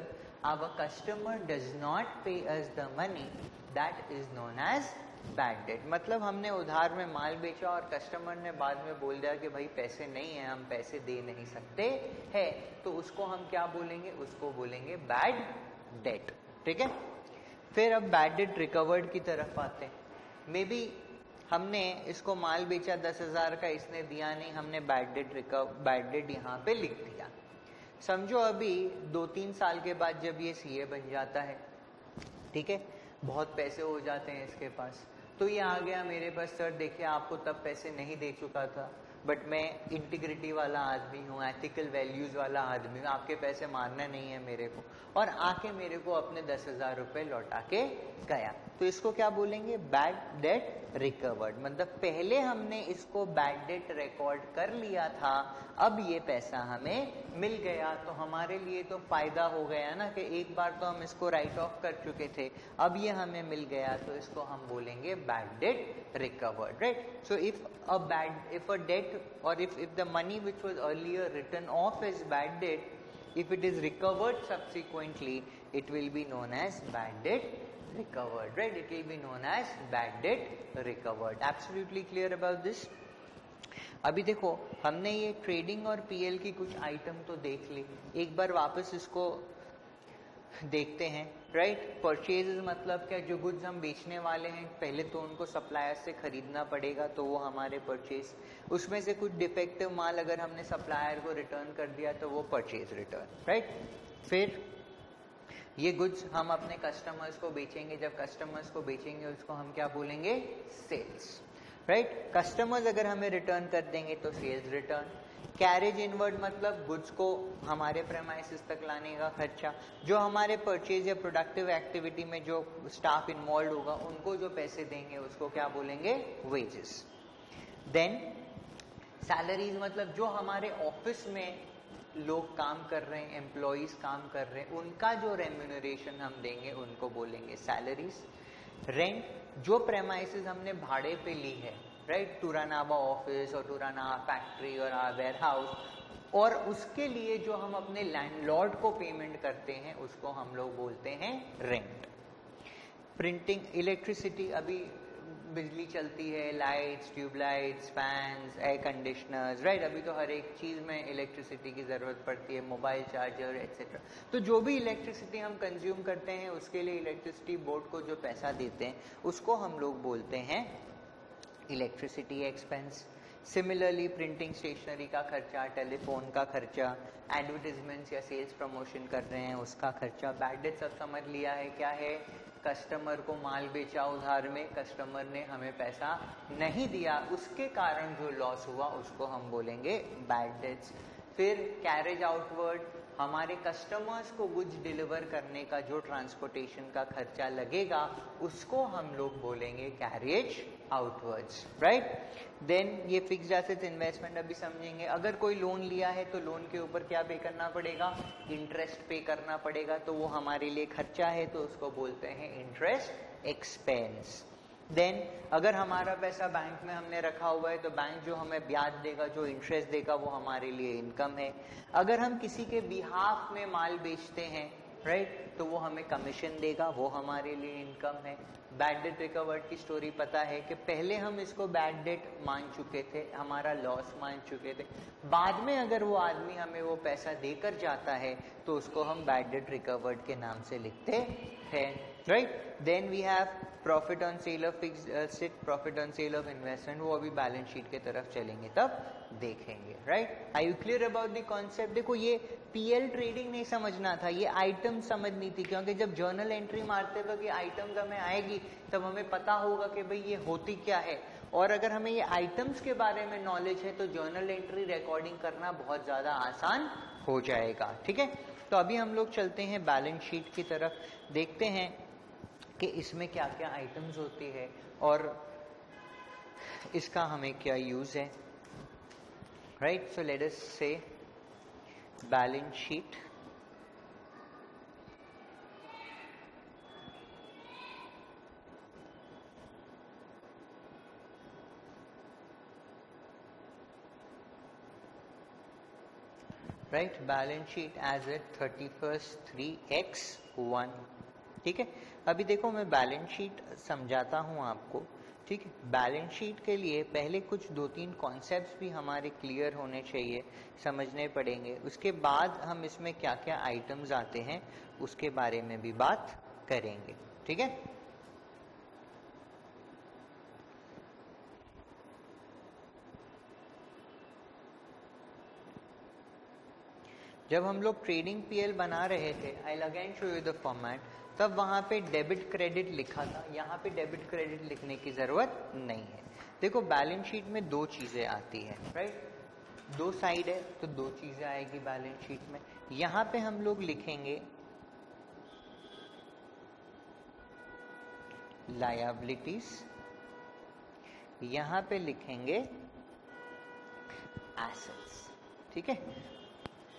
our customer does not pay us the money, that is known as bad debt मतलब हमने उधार में माल बेचा और कस्टमर ने बाद में बोल दिया कि भाई पैसे नहीं है, हम पैसे दे नहीं सकते है तो उसको हम क्या बोलेंगे? उसको बोलेंगे बैड डेट ठीक है? फिर अब बैड डेट रिकवर्ड की तरफ़ आते हैं। मे बी हमने इसको माल बेचा, दस हज़ार का इसने दिया नहीं, हमने bad debt recover bad debt यहाँ पे लिख दिया। समझो अभी दो तीन साल के बाद जब ये सीए बन जाता है, ठीक है? बहुत पैसे हो जाते हैं इसके पास। तो ये आ गया मेरे पास सर देखिए, आपको तब पैसे नहीं दे चुका था। बट मैं इंटीग्रिटी वाला आदमी हूँ एथिकल वैल्यूज़ वाला आदमी हूँ। आपके पैसे मानना नहीं है मेरे को। और आके मेरे को अपने दस हज़ार रुपये लौटा के गया। तो इसको क्या बोलेंगे? बैड डेट रिकवर्ड मतलब पहले हमने इसको बैड डेट रिकॉर्ड कर लिया था, अब ये पैसा हमें मिल गया। तो हमारे लिए तो फ़ायदा हो गया ना कि एक बार तो हम इसको राइट ऑफ़ कर चुके थे, अब ये हमें मिल गया। तो इसको हम बोलेंगे bad debt recovered right so if a bad if a debt और if if the money which was earlier written off is bad debt if it is recovered subsequently, it will be known as bad debt recovered. Right, it will be known as bad debt recovered. Absolutely clear about this? अभी देखो, हमने ये ट्रेडिंग और पीएल की कुछ आइटम तो देख ली। एक बार वापस इसको देखते हैं राइट? परचेज मतलब क्या? जो गुड्स हम बेचने वाले हैं, पहले तो उनको सप्लायर से खरीदना पड़ेगा तो वो हमारे परचेज उसमें से कुछ डिफेक्टिव माल अगर हमने सप्लायर को रिटर्न कर दिया तो वो परचेज रिटर्न राइट फिर ये गुड्स हम अपने कस्टमर्स को बेचेंगे, जब कस्टमर्स को बेचेंगे, उसको हम क्या बोलेंगे? सेल्स राइट कस्टमर्स अगर हमें रिटर्न कर देंगे तो सेल्स रिटर्न कैरेज इनवर्ड मतलब गुड्स को हमारे प्रेमाइसिस तक लाने का खर्चा. जो हमारे परचेज या प्रोडक्टिव एक्टिविटी में जो स्टाफ इन्वॉल्व होगा, उनको जो पैसे देंगे, उसको क्या बोलेंगे? वेजेस देन सैलरीज मतलब जो हमारे ऑफ़िस में लोग काम कर रहे हैं एम्प्लॉयज़ काम कर रहे हैं, उनका जो रेम्यूनरेशन हम देंगे, उनको बोलेंगे सैलरीज रेंट जो प्रेमाइस हमने भाड़े पे ली है राइट टूरानाबा ऑफ़िस और टूराना फैक्ट्री और वेयर हाउस और उसके लिए जो हम अपने लैंडलॉर्ड को पेमेंट करते हैं, उसको हम लोग बोलते हैं रेंट प्रिंटिंग इलेक्ट्रिसिटी अभी बिजली चलती है lights tubelights fans air conditioners right अभी तो हर एक चीज़ में इलेक्ट्रिसिटी की ज़रूरत पड़ती है मोबाइल चार्जर एक्सेट्रा तो जो भी इलेक्ट्रिसिटी हम कंज्यूम करते हैं, उसके लिए इलेक्ट्रिसिटी बोर्ड को जो पैसा देते हैं, उसको हम लोग बोलते हैं electricity expense similarly printing stationery का खर्चा टेलीफोन का खर्चा एडवर्टीजमेंट्स या सेल्स प्रमोशन कर रहे हैं, उसका खर्चा. बैड सब समझ लिया है, क्या है? कस्टमर को माल बेचा उधार में कस्टमर ने हमें पैसा नहीं दिया, उसके कारण जो लॉस हुआ, उसको हम बोलेंगे बैड डेट्स फिर कैरेज आउटवर्ड हमारे कस्टमर्स को गुड्स डिलीवर करने का, जो ट्रांसपोर्टेशन का खर्चा लगेगा, उसको हम लोग बोलेंगे कैरियज आउटवर्ड्स राइट देन ये फिक्स एसेट्स इन्वेस्टमेंट अभी समझेंगे। अगर कोई लोन लिया है तो लोन के ऊपर क्या पे करना पड़ेगा? इंटरेस्ट पे करना पड़ेगा तो वो हमारे लिए खर्चा है तो उसको बोलते हैं इंटरेस्ट एक्सपेंस देन अगर हमारा पैसा बैंक में हमने रखा हुआ है तो बैंक जो हमें ब्याज देगा, जो इंटरेस्ट देगा, वो हमारे लिए इनकम है। अगर हम किसी के बिहाफ में माल बेचते हैं राइट right? तो वो हमें कमीशन देगा, वो हमारे लिए इनकम है। बैड डेट रिकवर्ड की स्टोरी पता है कि पहले हम इसको बैड डेट मान चुके थे, हमारा लॉस मान चुके थे। बाद में अगर वो आदमी हमें वो पैसा देकर जाता है तो उसको हम बैड डेट रिकवर्ड के नाम से लिखते हैं right then we have profit on sale of fix profit on sale of investment वो अभी बैलेंस शीट की तरफ़ चलेंगे, तब देखेंगे right are you clear about the concept देखो, ये पीएल ट्रेडिंग नहीं समझना था, ये आइटम समझनी थी, क्योंकि जब जर्नल एंट्री मारते वक्त ये आइटम्स हमें आएगी, तब हमें पता होगा कि भाई ये होती क्या है। और अगर हमें ये आइटम्स के बारे में नॉलेज है तो जर्नल एंट्री रिकॉर्डिंग करना बहुत ज़्यादा आसान हो जाएगा, ठीक है? तो अभी हम लोग चलते हैं बैलेंस शीट की तरफ़, देखते हैं कि इसमें क्या क्या आइटम्स होती है और इसका हमें क्या यूज़ है। Right so let us see balance sheet right balance sheet as at thirty first three X one ठीक है? अभी देखो मैं बैलेंस शीट समझाता हूँ आपको, ठीक है? बैलेंस शीट के लिए पहले कुछ दो तीन कॉन्सेप्ट्स भी हमारे क्लियर होने चाहिए, समझने पड़ेंगे। उसके बाद हम इसमें क्या क्या आइटम्स आते हैं, उसके बारे में भी बात करेंगे, ठीक है? जब हम लोग ट्रेडिंग पीएल बना रहे थे I again show you the format तब वहाँ पे डेबिट क्रेडिट लिखा था। यहाँ पे डेबिट क्रेडिट लिखने की ज़रूरत नहीं है। देखो, बैलेंस शीट में दो चीज़ें आती है राइट दो साइड है तो दो चीज़ें आएगी बैलेंस शीट में। यहाँ पे हम लोग लिखेंगे लायबिलिटीज यहाँ पे लिखेंगे एसेट्स ठीक है?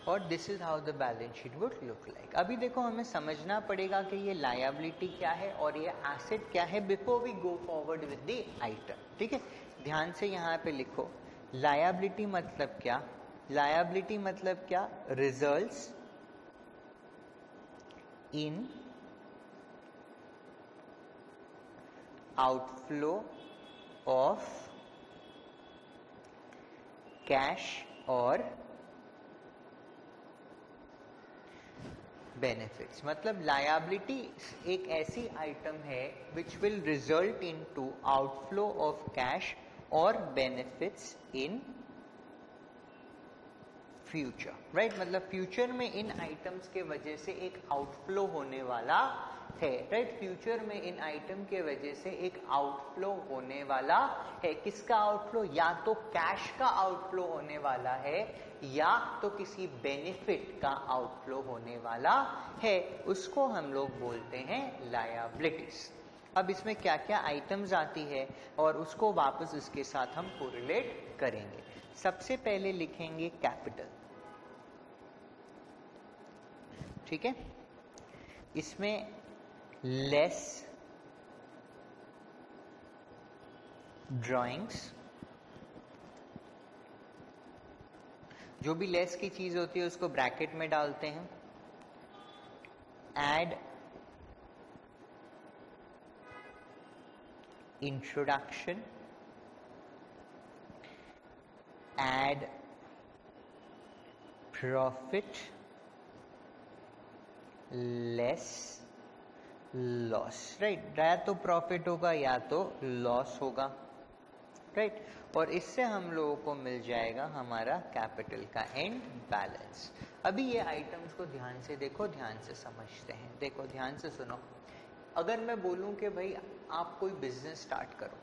और this is how the balance sheet would look like अभी देखो हमें समझना पड़ेगा कि ये लायबिलिटी क्या है और ये एसेट क्या है before we go forward with the item ठीक है? ध्यान से यहाँ पे लिखो। लायबिलिटी मतलब क्या? लायबिलिटी मतलब क्या? Results in outflow of cash और बेनिफिट्स मतलब लायबिलिटी एक ऐसी आइटम है which will result in to outflow of cash और बेनिफिट्स इन फ्यूचर राइट मतलब फ्यूचर में इन आइटम्स के वजह से एक आउटफ्लो होने वाला है. Right right? फ्यूचर में इन आइटम के वजह से एक आउटफ्लो होने वाला है. किसका आउटफ्लो या तो कैश का आउटफ्लो होने वाला है या तो किसी बेनिफिट का आउटफ्लो होने वाला है, उसको हम लोग बोलते हैं लायाबिलिटीज अब इसमें क्या क्या आइटम्स आती है और उसको वापस इसके साथ हम कोरिलेट करेंगे. सबसे पहले लिखेंगे कैपिटल ठीक है? इसमें लेस ड्राइंग्स जो भी लेस की चीज़ होती है, उसको ब्रैकेट में डालते हैं। Add introduction add profit less loss right या तो प्रॉफिट होगा, या तो लॉस होगा। Right right? और इससे हम लोगों को मिल जाएगा हमारा कैपिटल का एंड बैलेंस अभी ये आइटम्स को ध्यान से देखो, ध्यान से समझते हैं। देखो, ध्यान से सुनो। अगर मैं बोलूँ कि भाई, आप कोई बिज़नेस स्टार्ट करो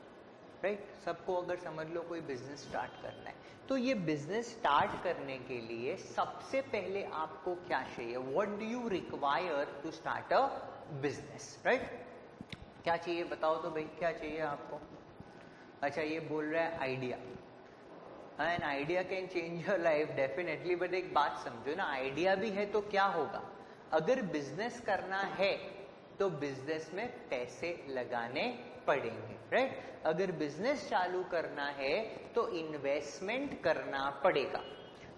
राइट? सबको अगर समझ लो कोई बिज़नेस स्टार्ट करना है तो ये बिज़नेस स्टार्ट करने के लिए सबसे पहले आपको क्या चाहिए? What do you require to start a business right क्या चाहिए? बताओ तो भाई, क्या चाहिए आपको? अच्छा ये बोल रहा है idea an idea can change your life definitely but एक बात समझो ना आइडिया भी है तो क्या होगा? अगर बिज़नेस करना है तो बिज़नेस में पैसे लगाने पड़ेंगे राइट अगर बिज़नेस चालू करना है तो इन्वेस्टमेंट करना पड़ेगा.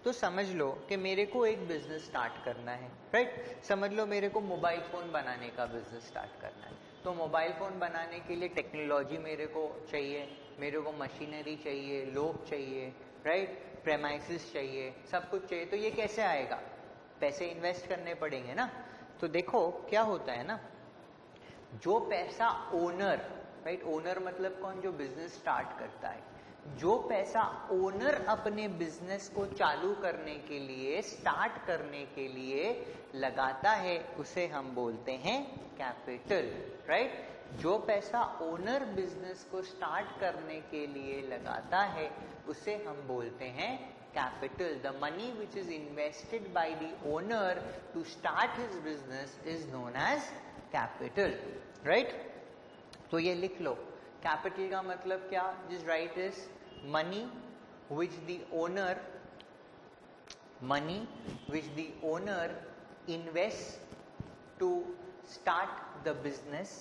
तो समझ लो कि मेरे को एक बिज़नेस स्टार्ट करना है राइट समझ लो मेरे को मोबाइल फ़ोन बनाने का बिज़नेस स्टार्ट करना है. तो मोबाइल फ़ोन बनाने के लिए टेक्नोलॉजी मेरे को चाहिए मेरे को मशीनरी चाहिए, लोग चाहिए राइट प्रेमाइसिस चाहिए, सब कुछ चाहिए तो ये कैसे आएगा? पैसे इन्वेस्ट करने पड़ेंगे ना? तो देखो, क्या होता है ना? जो पैसा ओनर राइट ओनर मतलब कौन? जो बिज़नेस स्टार्ट करता है। जो पैसा ओनर अपने बिज़नेस को चालू करने के लिए स्टार्ट करने के लिए लगाता है, उसे हम बोलते हैं कैपिटल राइट जो पैसा ओनर बिज़नेस को स्टार्ट करने के लिए लगाता है, उसे हम बोलते हैं capital the money which is invested by the owner to start his business is known as capital right तो ये लिख लो. कैपिटल का मतलब क्या? जिस right is money which the owner money which the owner invest to start the business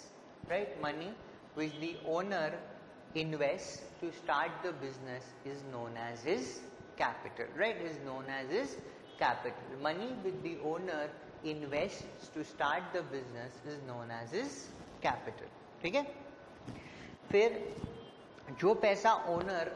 right money which the owner invests to start the business is known as his capital, right, is known as his capital. Money with the owner invests to start the business is known as his capital. ठीक है फिर जो पैसा ओनर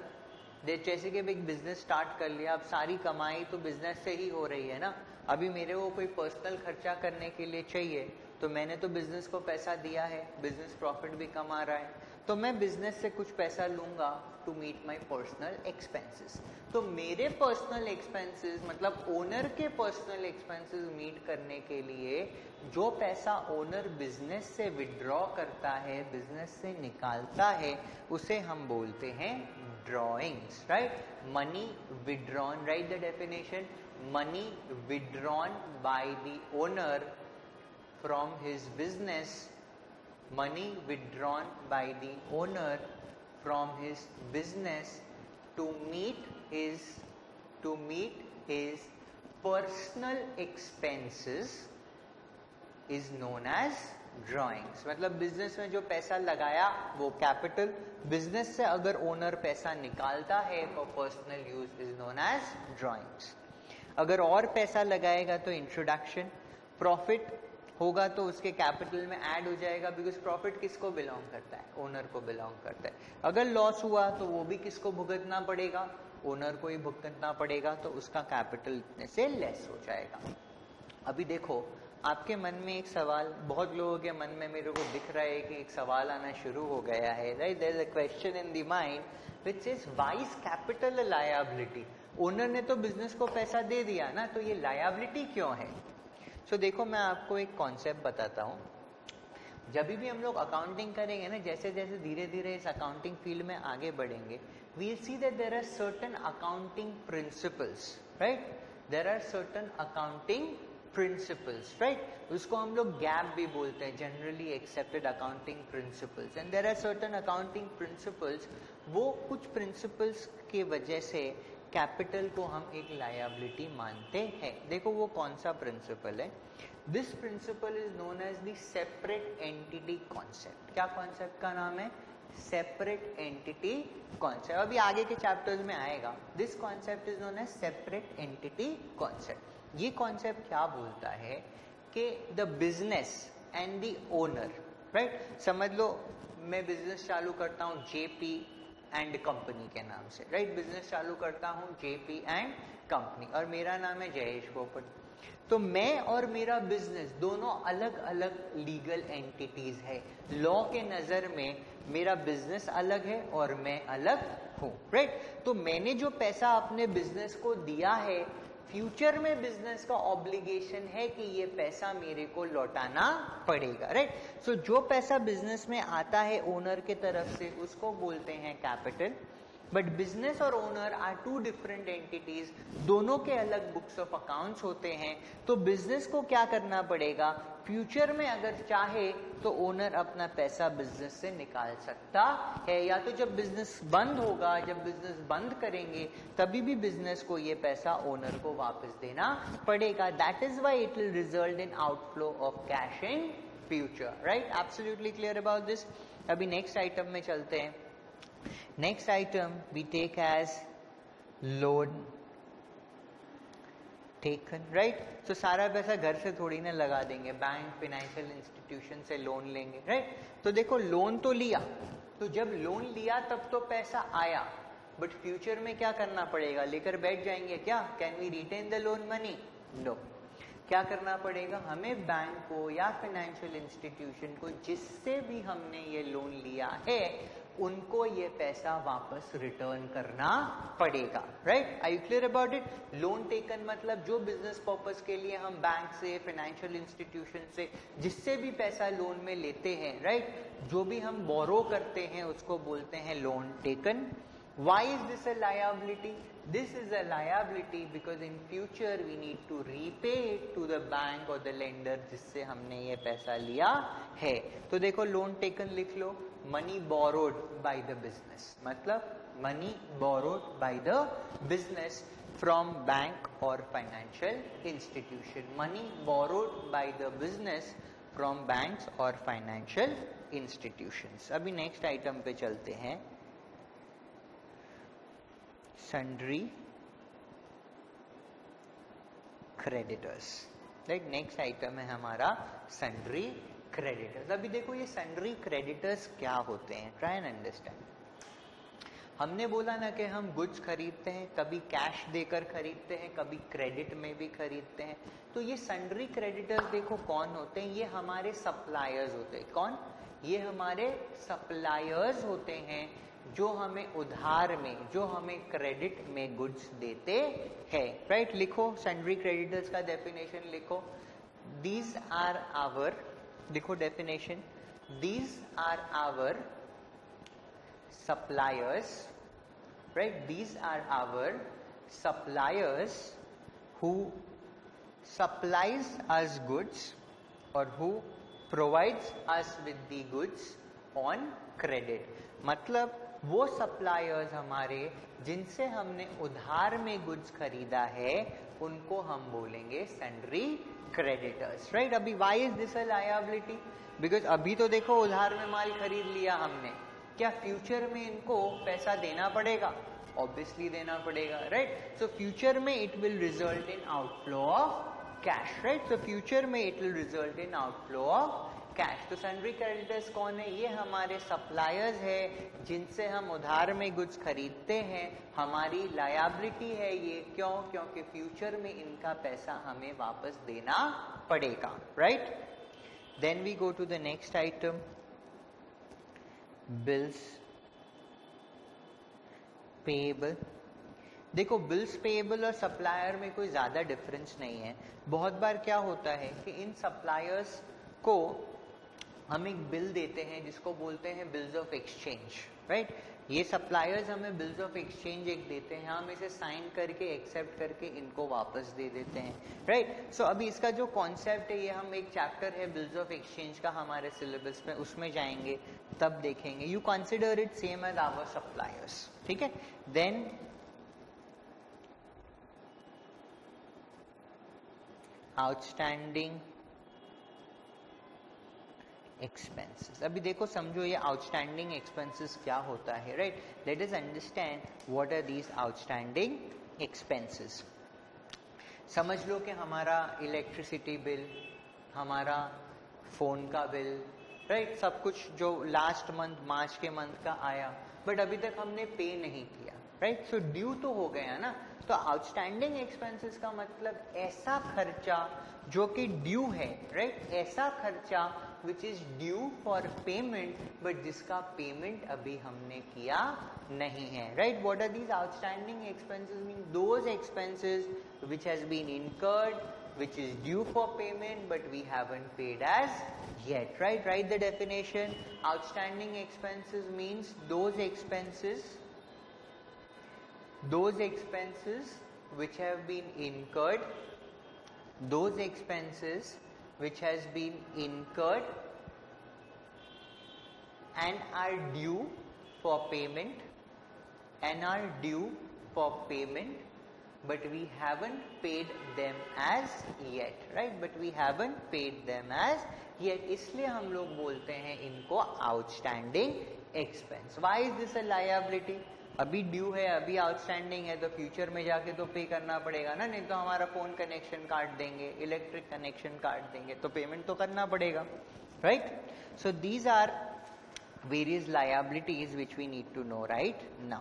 जैसे कि एक बिज़नेस स्टार्ट कर लिया अब सारी कमाई तो बिज़नेस से ही हो रही है ना अभी मेरे को कोई पर्सनल खर्चा करने के लिए चाहिए तो मैंने तो बिज़नेस को पैसा दिया है बिज़नेस प्रॉफिट भी कमा रहा है तो मैं बिज़नेस से कुछ पैसा लूँगा to meet my personal expenses तो मेरे पर्सनल एक्सपेंसेस मतलब ओनर के पर्सनल एक्सपेंसेस मीट करने के लिए, जो पैसा ओनर बिज़नेस से विड्रॉ करता है बिज़नेस से निकालता है, उसे हम बोलते हैं drawings right money withdrawn right the definition money withdrawn by the owner from his business money withdrawn by the owner from his business to meet his, to meet his personal expenses is known as drawings मतलब बिज़नेस में जो पैसा लगाया, वो कैपिटल बिज़नेस से अगर ओनर पैसा निकालता है for personal use is known as drawings अगर और पैसा लगाएगा तो इंट्रोडक्शन प्रॉफिट होगा तो उसके कैपिटल में ऐड हो जाएगा बिकॉज़ प्रॉफिट किसको बिलोंग करता है? ओनर को बिलोंग करता है। अगर लॉस हुआ तो वो भी किसको भुगतना पड़ेगा? ओनर को ही भुगतना पड़ेगा तो उसका कैपिटल इतने से लेस हो जाएगा। अभी देखो, आपके मन में एक सवाल, बहुत लोगों के मन में मेरे को दिख रहा है कि एक सवाल आना शुरू हो गया है right is a question in the mind which is why's capital liability owner ने तो बिज़नेस को पैसा दे दिया ना तो ये लायबिलिटी क्यों है? सो so, देखो मैं आपको एक कॉन्सेप्ट बताता हूँ। जब भी हम लोग अकाउंटिंग करेंगे ना जैसे जैसे धीरे धीरे इस अकाउंटिंग फ़ील्ड में आगे बढ़ेंगे we'll see that there are certain accounting principles right there are certain accounting principles right उसको हम लोग गैप भी बोलते हैं generally accepted accounting principles and there are certain accounting principles वो कुछ प्रिंसिपल्स के वजह से कैपिटल को हम एक लायबिलिटी मानते हैं। देखो वो कौन सा प्रिंसिपल है? This principle is known as the separate entity concept क्या कॉन्सेप्ट का नाम है? सेपरेट एंटिटी कॉन्सेप्ट अभी आगे के चैप्टर्स में आएगा। This concept is known as separate entity concept ये कॉन्सेप्ट क्या बोलता है? कि the business and the owner right समझ लो, मैं बिज़नेस चालू करता हूँ जेपी एंड कंपनी के नाम से। राइट बिज़नेस चालू करता हूँ जेपी एंड कंपनी और मेरा नाम है जयेश पोपट तो मैं और मेरा बिज़नेस दोनों अलग अलग लीगल एंटिटीज है। लॉ के नज़र में मेरा बिज़नेस अलग है और मैं अलग हूँ। राइट तो मैंने जो पैसा अपने बिज़नेस को दिया है फ्यूचर में बिज़नेस का ऑब्लिगेशन है कि ये पैसा मेरे को लौटाना पड़ेगा राइट right? सो so, जो पैसा बिज़नेस में आता है ओनर के तरफ़ से उसको बोलते हैं कैपिटल बट बिज़नेस और owner are two different entities दोनों के अलग बुक्स ऑफ़ अकाउंट्स होते हैं। तो बिज़नेस को क्या करना पड़ेगा? फ्यूचर में अगर चाहे तो ओनर अपना पैसा बिज़नेस से निकाल सकता है। या तो जब बिज़नेस बंद होगा, जब बिज़नेस बंद करेंगे, तभी भी बिज़नेस को ये पैसा ओनर को वापस देना पड़ेगा। That is why it will result in outflow of cash in future right absolutely clear about this अभी नेक्स्ट आइटम में चलते हैं। Next item we take as loan taken, right? So, सारा पैसा घर से थोड़ी ना लगा देंगे। बैंक फाइनेंशियल इंस्टीट्यूशन से लोन लेंगे राइट तो देखो लोन तो लिया। तो जब लोन लिया, तब तो पैसा आया। बट फ्यूचर में क्या करना पड़ेगा? लेकर बैठ जाएँगे क्या? Can we retain the loan money no क्या करना पड़ेगा? हमें बैंक को या फाइनेंशियल इंस्टीट्यूशन को, जिससे भी हमने ये लोन लिया है उनको ये पैसा वापस रिटर्न करना पड़ेगा right are you clear about it loan taken मतलब जो बिज़नेस पर्पज के लिए हम बैंक से फाइनेंशियल इंस्टीट्यूशन से, जिससे भी पैसा लोन में लेते हैं राइट right? जो भी हम बोरो करते हैं, उसको बोलते हैं loan taken why is this a liability This is a liability because in future we need to repay it to the bank the lender जिससे हमने ये पैसा लिया है. तो देखो लोन टेकन लिख लो. Money borrowed by the business मतलब money borrowed by the business from bank और financial institution money borrowed by the business from bank और फाइनेंशियल इंस्टीट्यूशन अभी नेक्स्ट आइटम पे चलते हैं। Sundry creditors right next item है हमारा संड्री क्रेडिटर्स अभी देखो ये सन्ड्री क्रेडिटर्स क्या होते हैं? ट्राई एंड अंडरस्टैंड हमने बोला ना कि हम गुड्स खरीदते हैं, कभी कैश देकर खरीदते हैं, कभी क्रेडिट में भी खरीदते हैं। तो ये सन्ड्री क्रेडिटर्स देखो कौन होते हैं? ये हमारे सप्लायर्स होते हैं। कौन? ये हमारे सप्लायर्स होते हैं जो हमें उधार में, जो हमें क्रेडिट में गुड्स देते हैं। Right right? लिखो सन्ड्री क्रेडिटर्स का डेफिनेशन लिखो। दीज आर आवर लिखो definition these are our suppliers right these are our suppliers who supplies us goods or who provides us with the goods on credit. मतलब वो सप्लायर्स हमारे जिनसे हमने उधार में गुड्स खरीदा है, उनको हम बोलेंगे सेंड्री क्रेडिटर्स राइट अभी why is this liability because अभी तो देखो, उधार में माल खरीद लिया हमने। क्या फ्यूचर में इनको पैसा देना पड़ेगा? ऑब्वियसली देना पड़ेगा राइट सो फ्यूचर में it will result in outflow of cash right so future में it will result in outflow of cash तो सन्ड्री क्रेडिटर्स कौन है? ये हमारे सप्लायर्स है, जिनसे हम उधार में गुड्स खरीदते हैं। हमारी लायाबिलिटी है ये। क्यों? क्योंकि फ्यूचर में इनका पैसा हमें वापस देना पड़ेगा right then we go to the next item bills payable देखो बिल्स पेएबल और सप्लायर में कोई ज़्यादा डिफरेंस नहीं है। बहुत बार क्या होता है कि इन सप्लायर्स को हम एक बिल देते हैं जिसको बोलते हैं बिल्स ऑफ़ एक्सचेंज राइट ये सप्लायर्स हमें बिल्स ऑफ़ एक्सचेंज एक देते हैं हम इसे साइन करके एक्सेप्ट करके इनको वापस दे देते हैं राइट right? सो so, अभी इसका जो कॉन्सेप्ट है ये हम एक चैप्टर है बिल्स ऑफ़ एक्सचेंज का हमारे सिलेबस में उसमें जाएँगे तब देखेंगे। You consider it same as our suppliers ठीक है? देन आउटस्टैंडिंग एक्सपेंसेस अभी देखो, समझो ये आउटस्टैंडिंग एक्सपेंसेस क्या होता है right let is understand what are these outstanding expenses समझ लो कि हमारा इलेक्ट्रिसिटी बिल हमारा फ़ोन का बिल राइट right? सब कुछ जो लास्ट मंथ मार्च के मंथ का आया बट अभी तक हमने पे नहीं किया राइट सो ड्यू तो हो गया ना? तो आउटस्टैंडिंग एक्सपेंसेस का मतलब ऐसा खर्चा जो कि ड्यू है राइट right? ऐसा खर्चा which is due for payment but जिसका पेमेंट अभी हमने किया नहीं है right what are these outstanding expenses mean those expenses which has been incurred which is due for payment but we have not paid as yet right right the definition outstanding expenses means those expenses those expenses which have been incurred those expenses which has been incurred and are due for payment and are due for payment but we haven't paid them as yet right but we haven't paid them as yet इसलिए हम लोग बोलते हैं इनको outstanding expense why is this a liability अभी ड्यू है, अभी आउटस्टैंडिंग है तो फ्यूचर में जाके तो पे करना पड़ेगा ना, नहीं तो हमारा फ़ोन कनेक्शन काट देंगे इलेक्ट्रिक कनेक्शन काट देंगे तो पेमेंट तो करना पड़ेगा right so these are various liabilities which we need to know right now.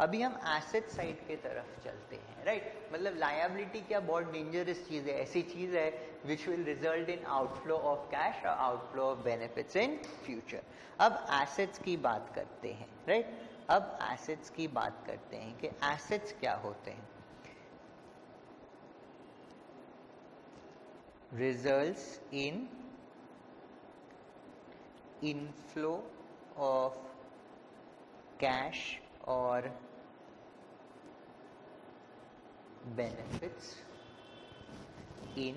अभी हम एसेट साइड के तरफ़ चलते हैं राइट मतलब लायबिलिटी क्या बहुत डेंजरस चीज़ है, ऐसी चीज़ है which will result in outflow of cash और outflow of benefits in future अब एसेट्स की बात करते हैं राइट अब एसेट्स की बात करते हैं कि एसेट्स क्या होते हैं। Results in inflow of cash और benefits in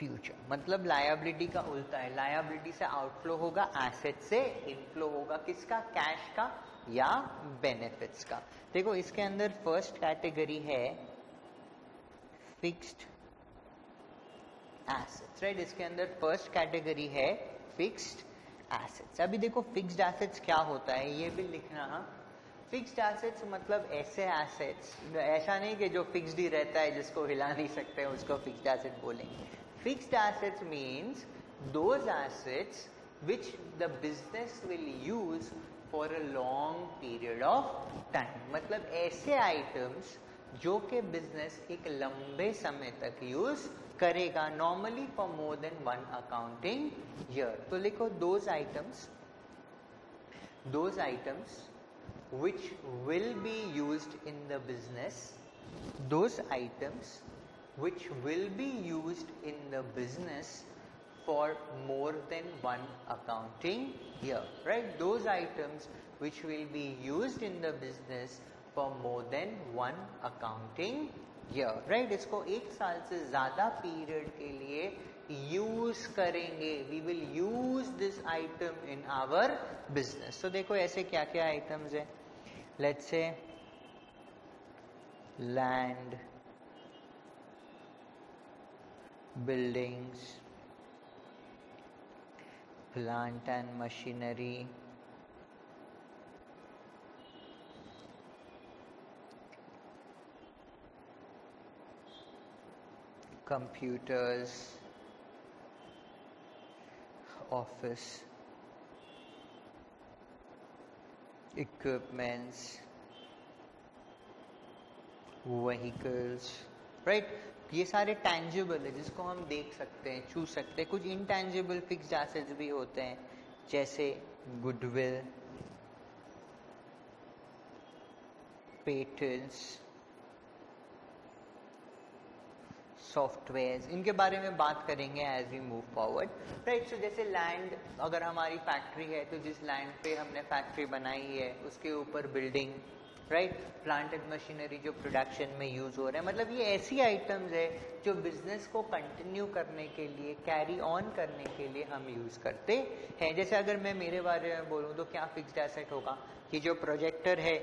फ्यूचर मतलब लायबिलिटी का उल्टा है। लायबिलिटी से आउटफ्लो होगा एसेट से इनफ्लो होगा। किसका? कैश का या बेनिफिट्स का? देखो, इसके अंदर फ़र्स्ट कैटेगरी है फिक्स्ड एसेट्स राइट इसके अंदर फ़र्स्ट कैटेगरी है फिक्स्ड एसेट्स अभी देखो फिक्स्ड एसेट्स क्या होता है? ये भी लिखना हाँ। फिक्स्ड एसेट्स मतलब ऐसे एसेट्स ऐसा नहीं कि जो फिक्स्ड ही रहता है, जिसको हिला नहीं सकते, उसको फिक्स्ड एसेट बोलेंगे। Fixed assets means those assets which the business will use for a long period of time मतलब ऐसे आइटम्स जो कि बिज़नेस एक लंबे समय तक यूज़ करेगा normally for more than one accounting year तो लिखो those items those items which will be used in the business, those items which will be used in the business for more than one accounting year, right? Those items which will be used in the business for more than one accounting year, right? इसको एक साल से ज़्यादा पीरियड के लिए यूज करेंगे we will use this item in our business तो देखो ऐसे क्या क्या आइटम्स है let's say land Buildings plant and machinery computers office equipments, vehicles, right? ये सारे टैंजिबल है, जिसको हम देख सकते हैं, छू सकते हैं। कुछ इनटैंजिबल फिक्स्ड एसेट्स भी होते हैं, जैसे गुडविल पेटेंट्स सॉफ्टवेयर इनके बारे में बात करेंगे as we move forward right so जैसे लैंड अगर हमारी फैक्ट्री है तो जिस लैंड पे हमने फैक्ट्री बनाई है, उसके ऊपर building right plant and machinery जो प्रोडक्शन में यूज़ हो रहे हैं। मतलब ये ऐसी आइटम्स है जो बिज़नेस को कंटिन्यू करने के लिए कैरी ऑन करने के लिए हम यूज़ करते हैं। जैसे अगर मैं मेरे बारे में बोलूँ तो क्या फिक्स्ड एसेट होगा? कि जो प्रोजेक्टर है,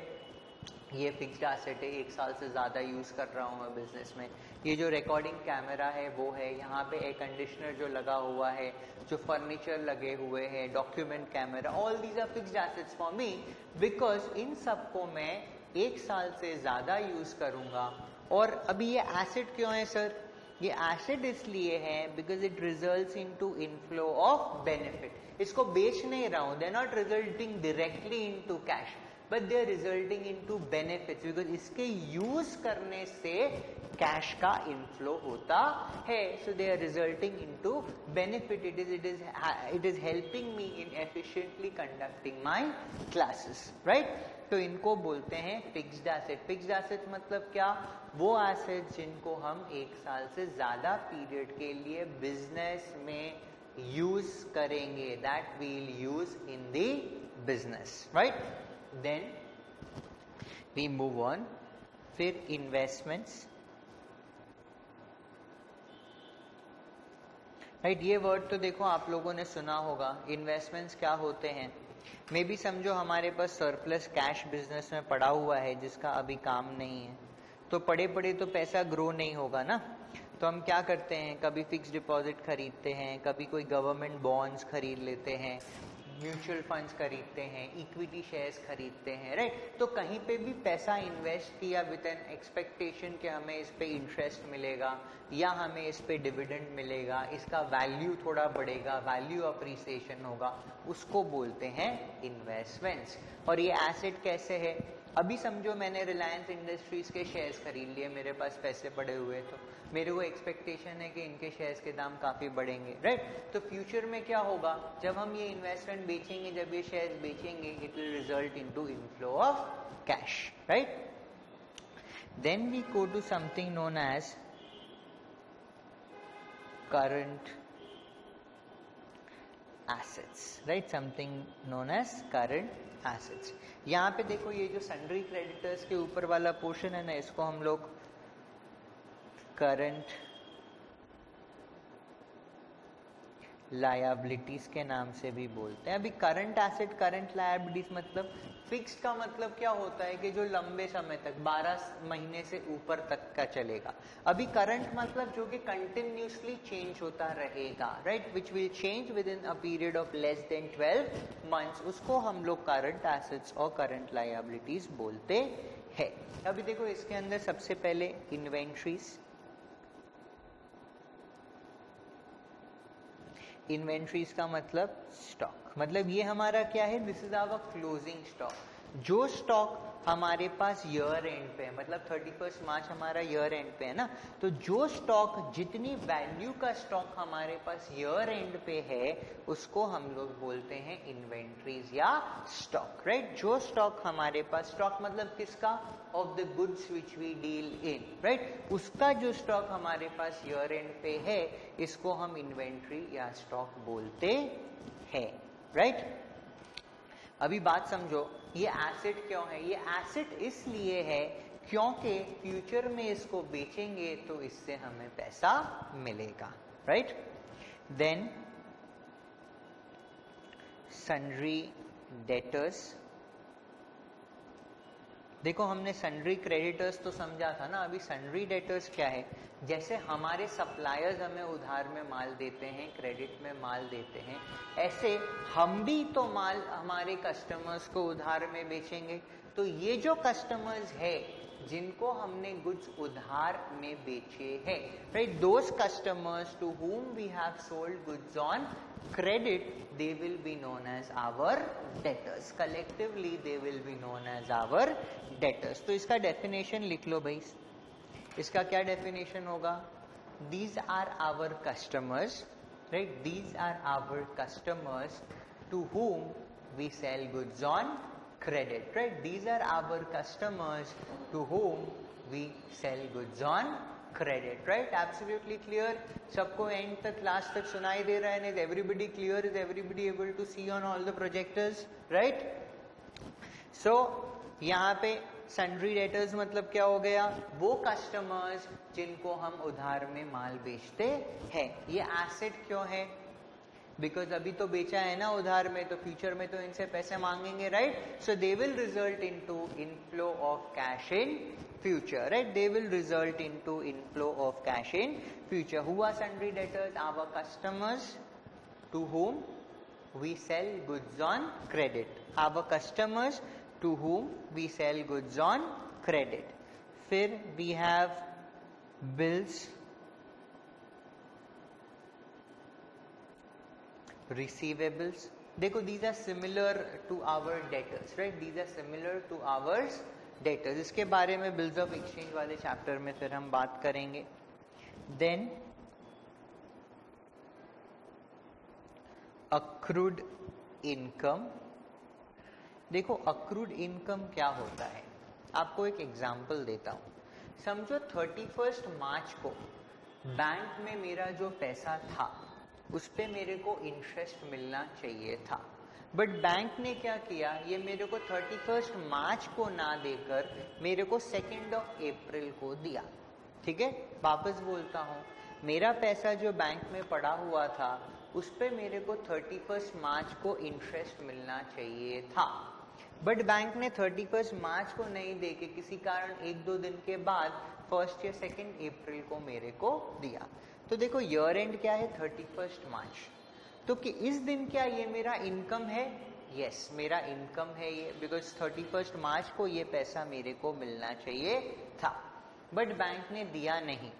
ये फिक्स्ड एसेट है, एक साल से ज़्यादा यूज़ कर रहा हूँ मैं बिज़नेस में। ये जो रिकॉर्डिंग कैमरा है, वो है। यहाँ पे एयर कंडीशनर जो लगा हुआ है, जो फर्नीचर लगे हुए हैं document camera all these are fixed assets for me because इन सबको मैं एक साल से ज़्यादा यूज़ करूँगा। और अभी ये एसिड क्यों है सर ये एसिड इसलिए है because it result into inflow of benefit इसको बेच नहीं रहा हूँ। They not resulting directly into cash but they resulting into benefit because इसके यूज़ करने से कैश का इनफ्लो होता है। So they are resulting into benefit it is it is it is helping me in efficiently conducting my classes right तो इनको बोलते हैं फिक्स्ड एसेट फिक्स्ड एसेट मतलब क्या? वो एसेट जिनको हम एक साल से ज़्यादा पीरियड के लिए बिज़नेस में यूज़ करेंगे। That we'll use in the business right then we move on. फिर इन्वेस्टमेंट्स राइट ये वर्ड तो देखो आप लोगों ने सुना होगा। इन्वेस्टमेंट्स क्या होते हैं? मे भी समझो हमारे पास सरप्लस कैश बिज़नेस में पड़ा हुआ है, जिसका अभी काम नहीं है। तो पड़े पड़े तो पैसा ग्रो नहीं होगा ना? तो हम क्या करते हैं? कभी फिक्स डिपॉजिट खरीदते हैं, कभी कोई गवर्नमेंट बॉन्ड्स खरीद लेते हैं म्यूचुअल फंड्स खरीदते हैं इक्विटी शेयर्स खरीदते हैं राइट तो कहीं पे भी पैसा इन्वेस्ट किया विद एन एक्सपेक्टेशन कि हमें इस पे इंटरेस्ट मिलेगा या हमें इस पे डिविडेंड मिलेगा, इसका वैल्यू थोड़ा बढ़ेगा वैल्यू अप्रिसिएशन होगा, उसको बोलते हैं इन्वेस्टमेंट्स और ये एसेट कैसे है? अभी समझो मैंने रिलायंस इंडस्ट्रीज़ के शेयर्स खरीद लिए, मेरे पास पैसे पड़े हुए तो मेरे को एक्सपेक्टेशन है कि इनके शेयर्स के दाम काफ़ी बढ़ेंगे राइट तो फ्यूचर में क्या होगा? जब हम ये इन्वेस्टमेंट बेचेंगे, जब ये शेयर्स बेचेंगे it will result into inflow of cash right then we go to something known as current assets, right? Something known as current assets. यहाँ पे देखो ये जो सन्ड्री क्रेडिटर्स के ऊपर वाला पोर्शन है ना, इसको हम लोग करंट लायबिलिटीज के नाम से भी बोलते हैं। अभी करंट एसेट करंट लायबिलिटीज मतलब फिक्स्ड का मतलब क्या होता है कि जो लंबे समय तक 12 महीने से ऊपर तक का चलेगा। अभी करंट मतलब जो कि कंटिन्यूसली चेंज होता रहेगा right which will change within a period of less than 12 months उसको हम लोग करंट एसेट्स और करंट लाइबिलिटीज बोलते हैं। अभी देखो, इसके अंदर सबसे पहले इन्वेंट्रीज इन्वेंट्रीज का मतलब स्टॉक। मतलब ये हमारा क्या है? This is our closing stock जो स्टॉक हमारे पास ईयर एंड पे है। मतलब थर्टी फ़र्स्ट मार्च हमारा ईयर एंड पे है ना? तो जो स्टॉक जितनी वैल्यू का स्टॉक हमारे पास ईयर एंड पे है, उसको हम लोग बोलते हैं इन्वेंट्रीज या स्टॉक राइट जो स्टॉक हमारे पास स्टॉक मतलब किसका? Of the goods which we deal in right उसका जो स्टॉक हमारे पास ईयर एंड पे है, इसको हम इन्वेंट्री या स्टॉक बोलते हैं राइट अभी बात समझो। ये एसेट क्यों है? ये एसेट इसलिए है क्योंकि फ्यूचर में इसको बेचेंगे तो इससे हमें पैसा मिलेगा राइट देन सन्ड्री डेटर्स देखो, हमने सन्ड्री क्रेडिटर्स तो समझा था ना, अभी सन्ड्री डेटर्स क्या है? जैसे हमारे सप्लायर्स हमें उधार में माल देते हैं क्रेडिट में माल देते हैं, ऐसे हम भी तो माल हमारे कस्टमर्स को उधार में बेचेंगे। तो ये जो कस्टमर्स है जिनको हमने गुड्स उधार में बेचे हैं। Right those customers to whom we have sold goods on credit they will be known as our debtors collectively they will be known as our debtors तो इसका डेफिनेशन लिख लो भाई। इसका क्या डेफिनेशन होगा? These are our customers right these are our customers to whom we sell goods on credit right these are our customers to whom we sell goods on credit, right? Absolutely clear. सबको एंड तक लास्ट तक सुनाई दे रहा है is everybody clear is everybody able to see on all the projectors right so यहाँ पे सन्ड्री डेटर्स मतलब क्या हो गया वो कस्टमर्स जिनको हम उधार में माल बेचते हैं ये एसेट क्यों है बिकॉज़ अभी तो बेचा है ना उधार में तो फ्यूचर में तो इनसे पैसे मांगेंगे right so they will result into inflow of cash in future right they will result into inflow of cash in future हुआ sundry debtors our customers to whom we sell goods on credit our customers to whom we sell goods on credit फिर वी हैव बिल्स receivables. देखो these are similar to our debtors, right? These are similar to ours debtors इसके बारे में बिल्स ऑफ़ एक्सचेंज वाले चैप्टर में फिर हम बात करेंगे। देन अक्रूड इनकम देखो अक्रूड इनकम क्या होता है? आपको एक एग्ज़ाम्पल देता हूँ। समझो थर्टी फ़र्स्ट मार्च को बैंक में मेरा जो पैसा था उस पर मेरे को इंटरेस्ट मिलना चाहिए था। बट बैंक ने क्या किया? ये मेरे को थर्टी फ़र्स्ट मार्च को ना देकर मेरे को सेकेंड ऑफ़ अप्रैल को दिया। ठीक है? वापस बोलता हूँ। मेरा पैसा जो बैंक में पड़ा हुआ था उस पर मेरे को थर्टी फ़र्स्ट मार्च को इंटरेस्ट मिलना चाहिए था। बट बैंक ने थर्टी फ़र्स्ट मार्च को नहीं दे के किसी कारण एक दो दिन के बाद फ़र्स्ट या सेकेंड अप्रैल को मेरे को दिया। तो देखो ईयर एंड क्या है? थर्टी फ़र्स्ट मार्च तो कि इस दिन क्या ये मेरा इनकम है? यस yes, मेरा इनकम है ये बिकॉज़ थर्टी फ़र्स्ट मार्च को ये पैसा मेरे को मिलना चाहिए था। बट बैंक ने दिया नहीं।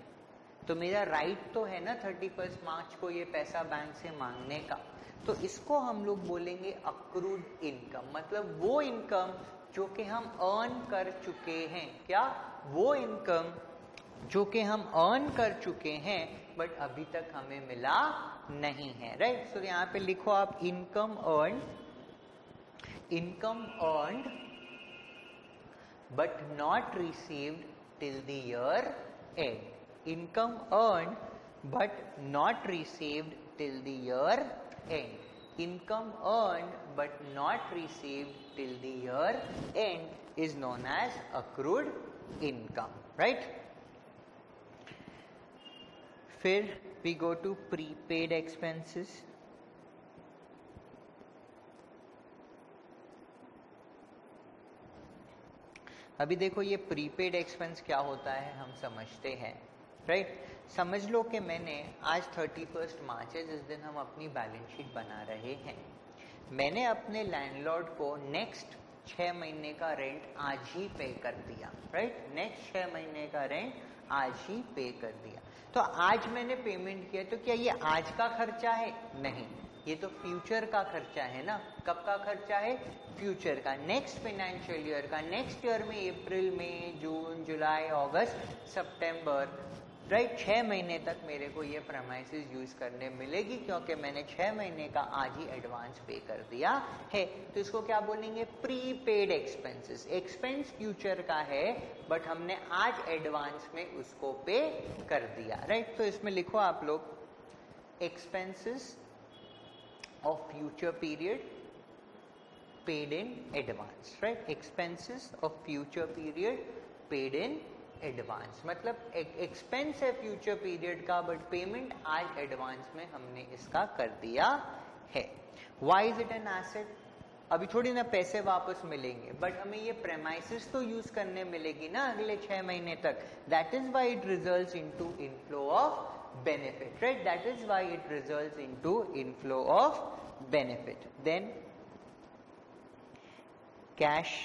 तो मेरा राइट तो है ना थर्टी फ़र्स्ट मार्च को ये पैसा बैंक से मांगने का। तो इसको हम लोग बोलेंगे अक्रूड इनकम मतलब वो इनकम जो कि हम अर्न कर चुके हैं। क्या? वो इनकम जो कि हम अर्न कर चुके हैं बट अभी तक हमें मिला नहीं है राइट सो यहाँ पे लिखो आप income earn income earn but not received till the year end income earn but not received till the year end income earned, but not received till the year end is known as accrued income, right? फिर we go to prepaid expenses. अभी देखो ये प्रीपेड एक्सपेंस क्या होता है, हम समझते हैं राइट right? समझ लो कि मैंने आज थर्टी फ़र्स्ट मार्च है, जिस दिन हम अपनी बैलेंस शीट बना रहे हैं। मैंने अपने लैंडलॉर्ड को नेक्स्ट छह महीने का रेंट आज ही पे कर दिया राइट नेक्स्ट छह महीने का रेंट आज ही पे कर दिया। तो आज मैंने पेमेंट किया तो क्या ये आज का खर्चा है? नहीं। ये तो फ्यूचर का खर्चा है ना? कब का खर्चा है? फ्यूचर का। नेक्स्ट फाइनेंशियल ईयर का। नेक्स्ट ईयर में अप्रैल में जून जुलाई अगस्त सितंबर राइट छह महीने तक मेरे को ये प्रमाइसिस यूज़ करने मिलेगी क्योंकि मैंने छह महीने का आज ही एडवांस पे कर दिया है। तो इसको क्या बोलेंगे? Prepaid expenses expense future का है बट हमने आज एडवांस में उसको पे कर दिया। राइट तो इसमें लिखो आप लोग। Expenses of future period paid in advance right expenses of future period paid in advance मतलब एक एक्सपेंस है फ्यूचर पीरियड का बट पेमेंट आज एडवांस में हमने इसका कर दिया है। Why is it an asset अभी थोड़ी ना पैसे वापस मिलेंगे बट हमें ये प्रेमाइसिस तो यूज़ करने मिलेगी ना अगले छह महीने तक। That is why it result into inflow of benefit right that is why it result into inflow of benefit then cash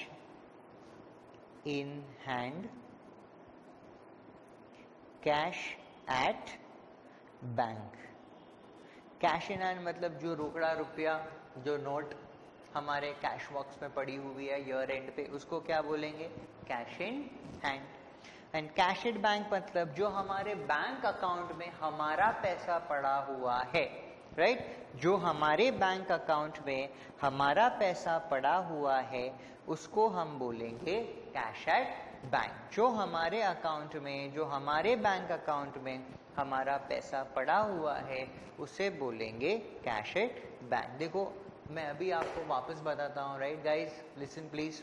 in hand cash at bank cash in hand मतलब जो रोकड़ा रुपया, जो नोट हमारे कैश बॉक्स में पड़ी हुई है ईयर एंड पे, उसको क्या बोलेंगे? Cash in hand and cash at bank मतलब जो हमारे बैंक अकाउंट में हमारा पैसा पड़ा हुआ है राइट right? जो हमारे बैंक अकाउंट में हमारा पैसा पड़ा हुआ है, उसको हम बोलेंगे कैश एट बैंक जो हमारे अकाउंट में, जो हमारे बैंक अकाउंट में हमारा पैसा पड़ा हुआ है, उसे बोलेंगे कैश एट बैंक देखो, मैं अभी आपको वापस बताता हूँ राइट गाइज़ लिसन प्लीज़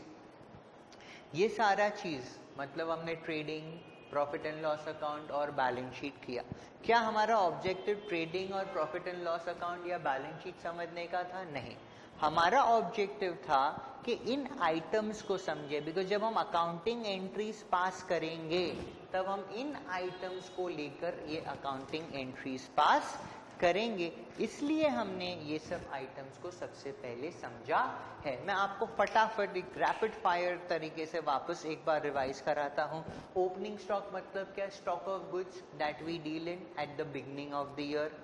ये सारा चीज़ मतलब हमने trading profit and loss account और बैलेंस शीट किया। क्या हमारा ऑब्जेक्टिव ट्रेडिंग और प्रॉफिट एंड लॉस अकाउंट या बैलेंस शीट समझने का था? नहीं। हमारा ऑब्जेक्टिव था कि इन आइटम्स को समझे बिकॉज़ जब हम अकाउंटिंग एंट्रीज पास करेंगे, तब हम इन आइटम्स को लेकर ये अकाउंटिंग एंट्रीज पास करेंगे। इसलिए हमने ये सब आइटम्स को सबसे पहले समझा है। मैं आपको फटाफट एक रैपिड फायर तरीके से वापस एक बार रिवाइज कराता हूँ। ओपनिंग स्टॉक मतलब क्या? Stock of goods that we deal in at the beginning of the year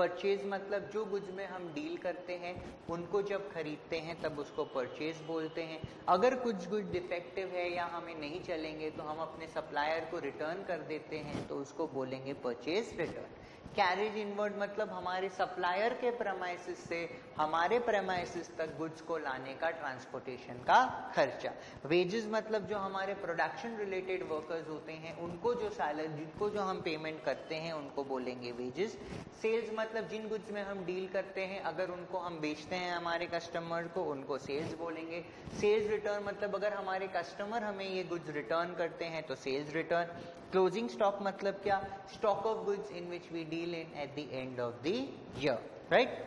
purchase मतलब जो गुड्स में हम डील करते हैं, उनको जब खरीदते हैं, तब उसको परचेज बोलते हैं। अगर कुछ गुड डिफेक्टिव है या हमें नहीं चलेंगे तो हम अपने सप्लायर को रिटर्न कर देते हैं तो उसको बोलेंगे परचेज रिटर्न कैरेज इनवर्ड मतलब हमारे सप्लायर के प्रमाइसिस से, हमारे प्रेमाइसिस तक गुड्स को लाने का ट्रांसपोर्टेशन का खर्चा। वेजेस मतलब जो हमारे प्रोडक्शन रिलेटेड वर्कर्स होते हैं, उनको जो सैलरी जिनको जो हम पेमेंट करते हैं, उनको बोलेंगे वेजेस सेल्स मतलब जिन गुड्स में हम डील करते हैं, अगर उनको हम बेचते हैं हमारे कस्टमर को, उनको सेल्स बोलेंगे। सेल्स रिटर्न मतलब अगर हमारे कस्टमर हमें ये गुड्स रिटर्न करते हैं तो सेल्स रिटर्न क्लोजिंग स्टॉक मतलब क्या? Stock of goods in which we deal in at the end of the year right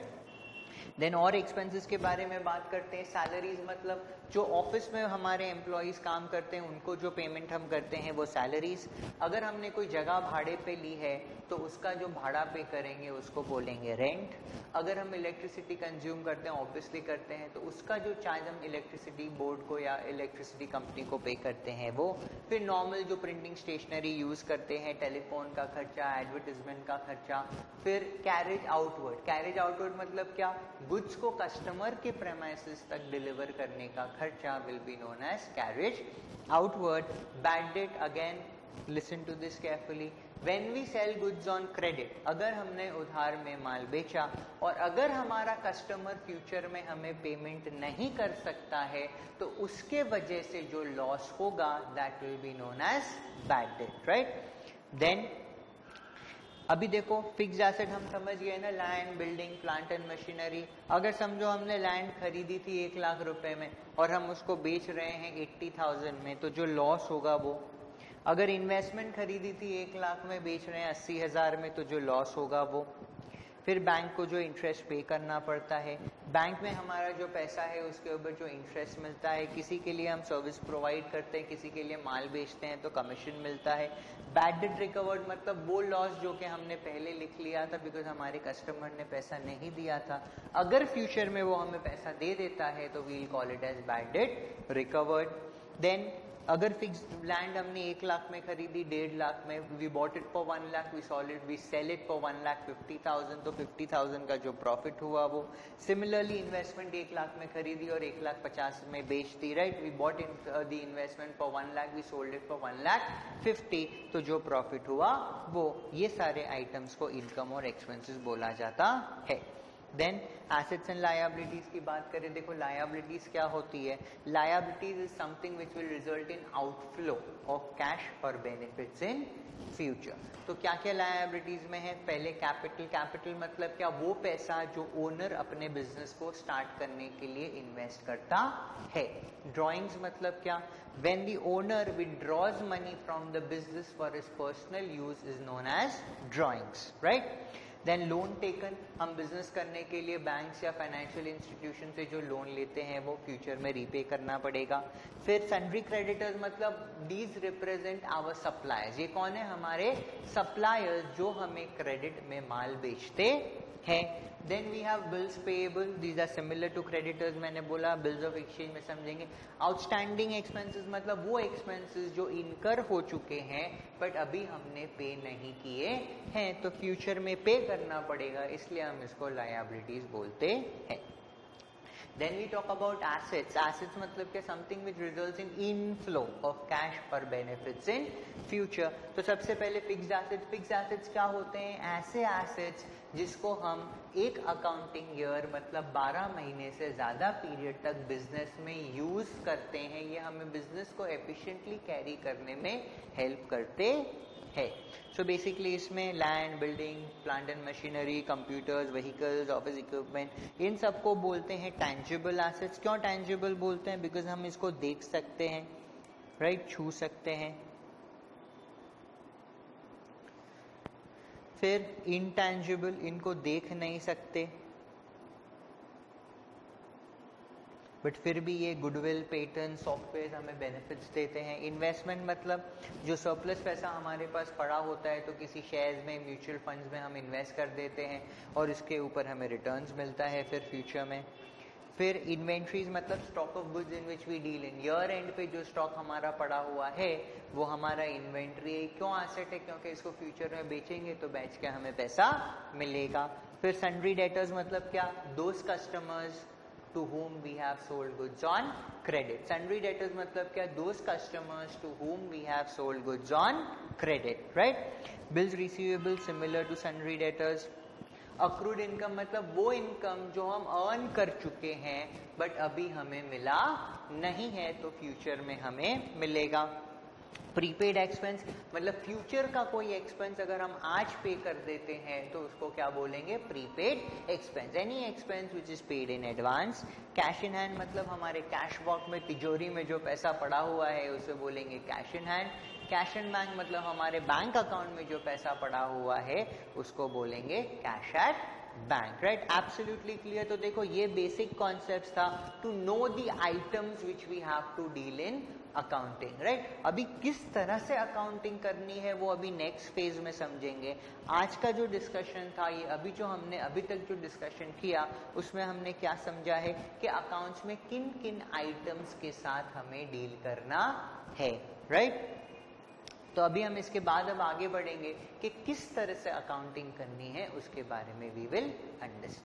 then और एक्सपेंसेस के बारे में बात करते हैं सैलरीज मतलब जो ऑफ़िस में हमारे एम्प्लॉयज़ काम करते हैं, उनको जो पेमेंट हम करते हैं, वो सैलरीज अगर हमने कोई जगह भाड़े पे ली है तो उसका जो भाड़ा पे करेंगे, उसको बोलेंगे रेंट अगर हम इलेक्ट्रिसिटी कंज्यूम करते हैं ऑब्वियसली करते हैं तो उसका जो चार्ज हम इलेक्ट्रिसिटी बोर्ड को या इलेक्ट्रिसिटी कंपनी को पे करते हैं, वो फिर नॉर्मल जो प्रिंटिंग स्टेशनरी यूज़ करते हैं टेलीफोन का खर्चा एडवर्टीजमेंट का खर्चा, फिर कैरेज आउटवर्ड कैरेज आउटवर्ड मतलब क्या? गुड्स को कस्टमर के प्रेमाइसिस तक डिलीवर करने का खर्चा. Will be known as carriage outward bad debt again listen to this carefully when we sell goods on credit अगर हमने उधार में माल बेचा और अगर हमारा कस्टमर फ्यूचर में हमें पेमेंट नहीं कर सकता है तो उसके वजह से जो लॉस होगा that will be known as bad debt right then अभी देखो फिक्स एसेट हम समझ गए ना land building plant and machinery अगर समझो हमने लैंड खरीदी थी एक लाख रुपए में और हम उसको बेच रहे हैं एट्टी थाउज़ेंड में तो जो लॉस होगा वो। अगर इन्वेस्टमेंट खरीदी थी एक लाख में, बेच रहे हैं अस्सी हज़ार में तो जो लॉस होगा वो। फिर बैंक को जो इंटरेस्ट पे करना पड़ता है। बैंक में हमारा जो पैसा है, उसके ऊपर जो इंटरेस्ट मिलता है, किसी के लिए हम सर्विस प्रोवाइड करते हैं, किसी के लिए माल बेचते हैं तो कमीशन मिलता है। बैड डेट रिकवर्ड मतलब वो लॉस जो कि हमने पहले लिख लिया था बिकॉज़ हमारे कस्टमर ने पैसा नहीं दिया था। अगर फ्यूचर में वो हमें पैसा दे देता है तो we'll call it as bad debt recovered then अगर फिक्स लैंड हमने एक लाख में खरीदी, डेढ़ लाख में we bought it for one lakh we sold it we sell it for one lakh fifty thousand तो फिफ्टी थाउज़ेंड का जो प्रॉफिट हुआ वो। सिमिलरली इन्वेस्टमेंट एक लाख में खरीदी और एक लाख पचास में बेच दी right we bought in the investment for one lakh we sold it for one lakh fifty तो जो प्रॉफिट हुआ वो, ये सारे आइटम्स को इनकम और एक्सपेंसिस बोला जाता है। देन एसेट्स एंड लायबिलिटीज की बात करें, देखो लायबिलिटीज क्या होती है? Liabilities is something which will result in outflow of cash और बेनिफिट्स इन फ्यूचर तो क्या क्या लायबिलिटीज में है? पहले कैपिटल कैपिटल मतलब क्या? वो पैसा जो ओनर अपने बिज़नेस को स्टार्ट करने के लिए इन्वेस्ट करता है। ड्रॉइंग्स मतलब क्या? When the owner withdraws money from the business for his personal use is known as drawings, right? Then loan taken हम बिज़नेस करने के लिए बैंक्स या फाइनेंशियल इंस्टीट्यूशन से जो लोन लेते हैं, वो फ्यूचर में रीपे करना पड़ेगा। फिर सन्ड्री क्रेडिटर्स मतलब डीज रिप्रेजेंट आवर सप्लायर्स ये कौन है? हमारे सप्लायर्स जो हमें क्रेडिट में माल बेचते हैं. Then we have bills payable these are similar to creditors मैंने बोला बिल्स ऑफ़ एक्सचेंज में समझेंगे. आउटस्टैंडिंग एक्सपेंसेस मतलब वो एक्सपेंसेस जो इनकर हो चुके हैं बट अभी हमने पे नहीं किए हैं. तो फ्यूचर में पे करना पड़ेगा, इसलिए हम इसको लाइबिलिटीज बोलते हैं. Then we talk about assets. Assets मतलब क्या? Something which results in inflow of cash for benefits in future. तो सबसे पहले फिक्स assets. फिक्स assets क्या होते हैं? ऐसे assets. जिसको हम एक अकाउंटिंग ईयर मतलब 12 महीने से ज़्यादा पीरियड तक बिज़नेस में यूज़ करते हैं, ये हमें बिज़नेस को एफिशिएंटली कैरी करने में हेल्प करते है। सो बेसिकली इसमें land building plant and machinery computers vehicles office equipment इन सबको बोलते हैं टैंजिबल एसेट्स क्यों टैंजिबल बोलते हैं? बिकॉज़ हम इसको देख सकते हैं राइट right? छू सकते हैं। फिर इनटैंजिबल इनको देख नहीं सकते। बट फिर भी ये गुडविल पेटर्न सॉफ्टवेयर हमें बेनिफिट्स देते हैं। इन्वेस्टमेंट मतलब जो सरप्लस पैसा हमारे पास पड़ा होता है तो किसी शेयर्स में म्यूचुअल फंड्स में हम इन्वेस्ट कर देते हैं और इसके ऊपर हमें रिटर्न्स मिलता है फिर फ्यूचर में। फिर इन्वेंट्रीज मतलब stock of goods in which we deal in year end पे जो स्टॉक हमारा पड़ा हुआ है, वो हमारा इन्वेंट्री है। क्यों आसेट है? क्योंकि इसको फ्यूचर में बेचेंगे तो बेच के हमें पैसा मिलेगा। फिर सन्ड्री डेटर्स मतलब क्या? Those customers to whom we have sold goods on credit sundry debtors मतलब क्या? Those customers to whom we have sold goods on credit right bills receivable similar to sundry debtors accrued income मतलब वो इनकम जो हम अर्न कर चुके हैं बट अभी हमें मिला नहीं है तो फ्यूचर में हमें मिलेगा। प्रीपेड एक्सपेंस मतलब फ्यूचर का कोई एक्सपेंस अगर हम आज पे कर देते हैं तो उसको क्या बोलेंगे? Prepaid expense any expense which is paid in advance cash in hand मतलब हमारे कैश बॉक्स में तिजोरी में जो पैसा पड़ा हुआ है, उसे बोलेंगे cash in hand cash in bank मतलब हमारे बैंक अकाउंट में जो पैसा पड़ा हुआ है, उसको बोलेंगे cash at bank right absolutely clear तो देखो, ये बेसिक कॉन्सेप्ट था to know the items which we have to deal in accounting right अभी किस तरह से अकाउंटिंग करनी है, वो अभी नेक्स्ट फ़ेज़ में समझेंगे। आज का जो डिस्कशन था, ये अभी जो हमने, अभी तक जो डिस्कशन किया, उसमें हमने क्या समझा है कि अकाउंट्स में किन किन आइटम्स के साथ हमें डील करना है राइट तो अभी हम इसके बाद अब आगे बढ़ेंगे कि किस तरह से अकाउंटिंग करनी है, उसके बारे में वी विल अंडरस्टैंड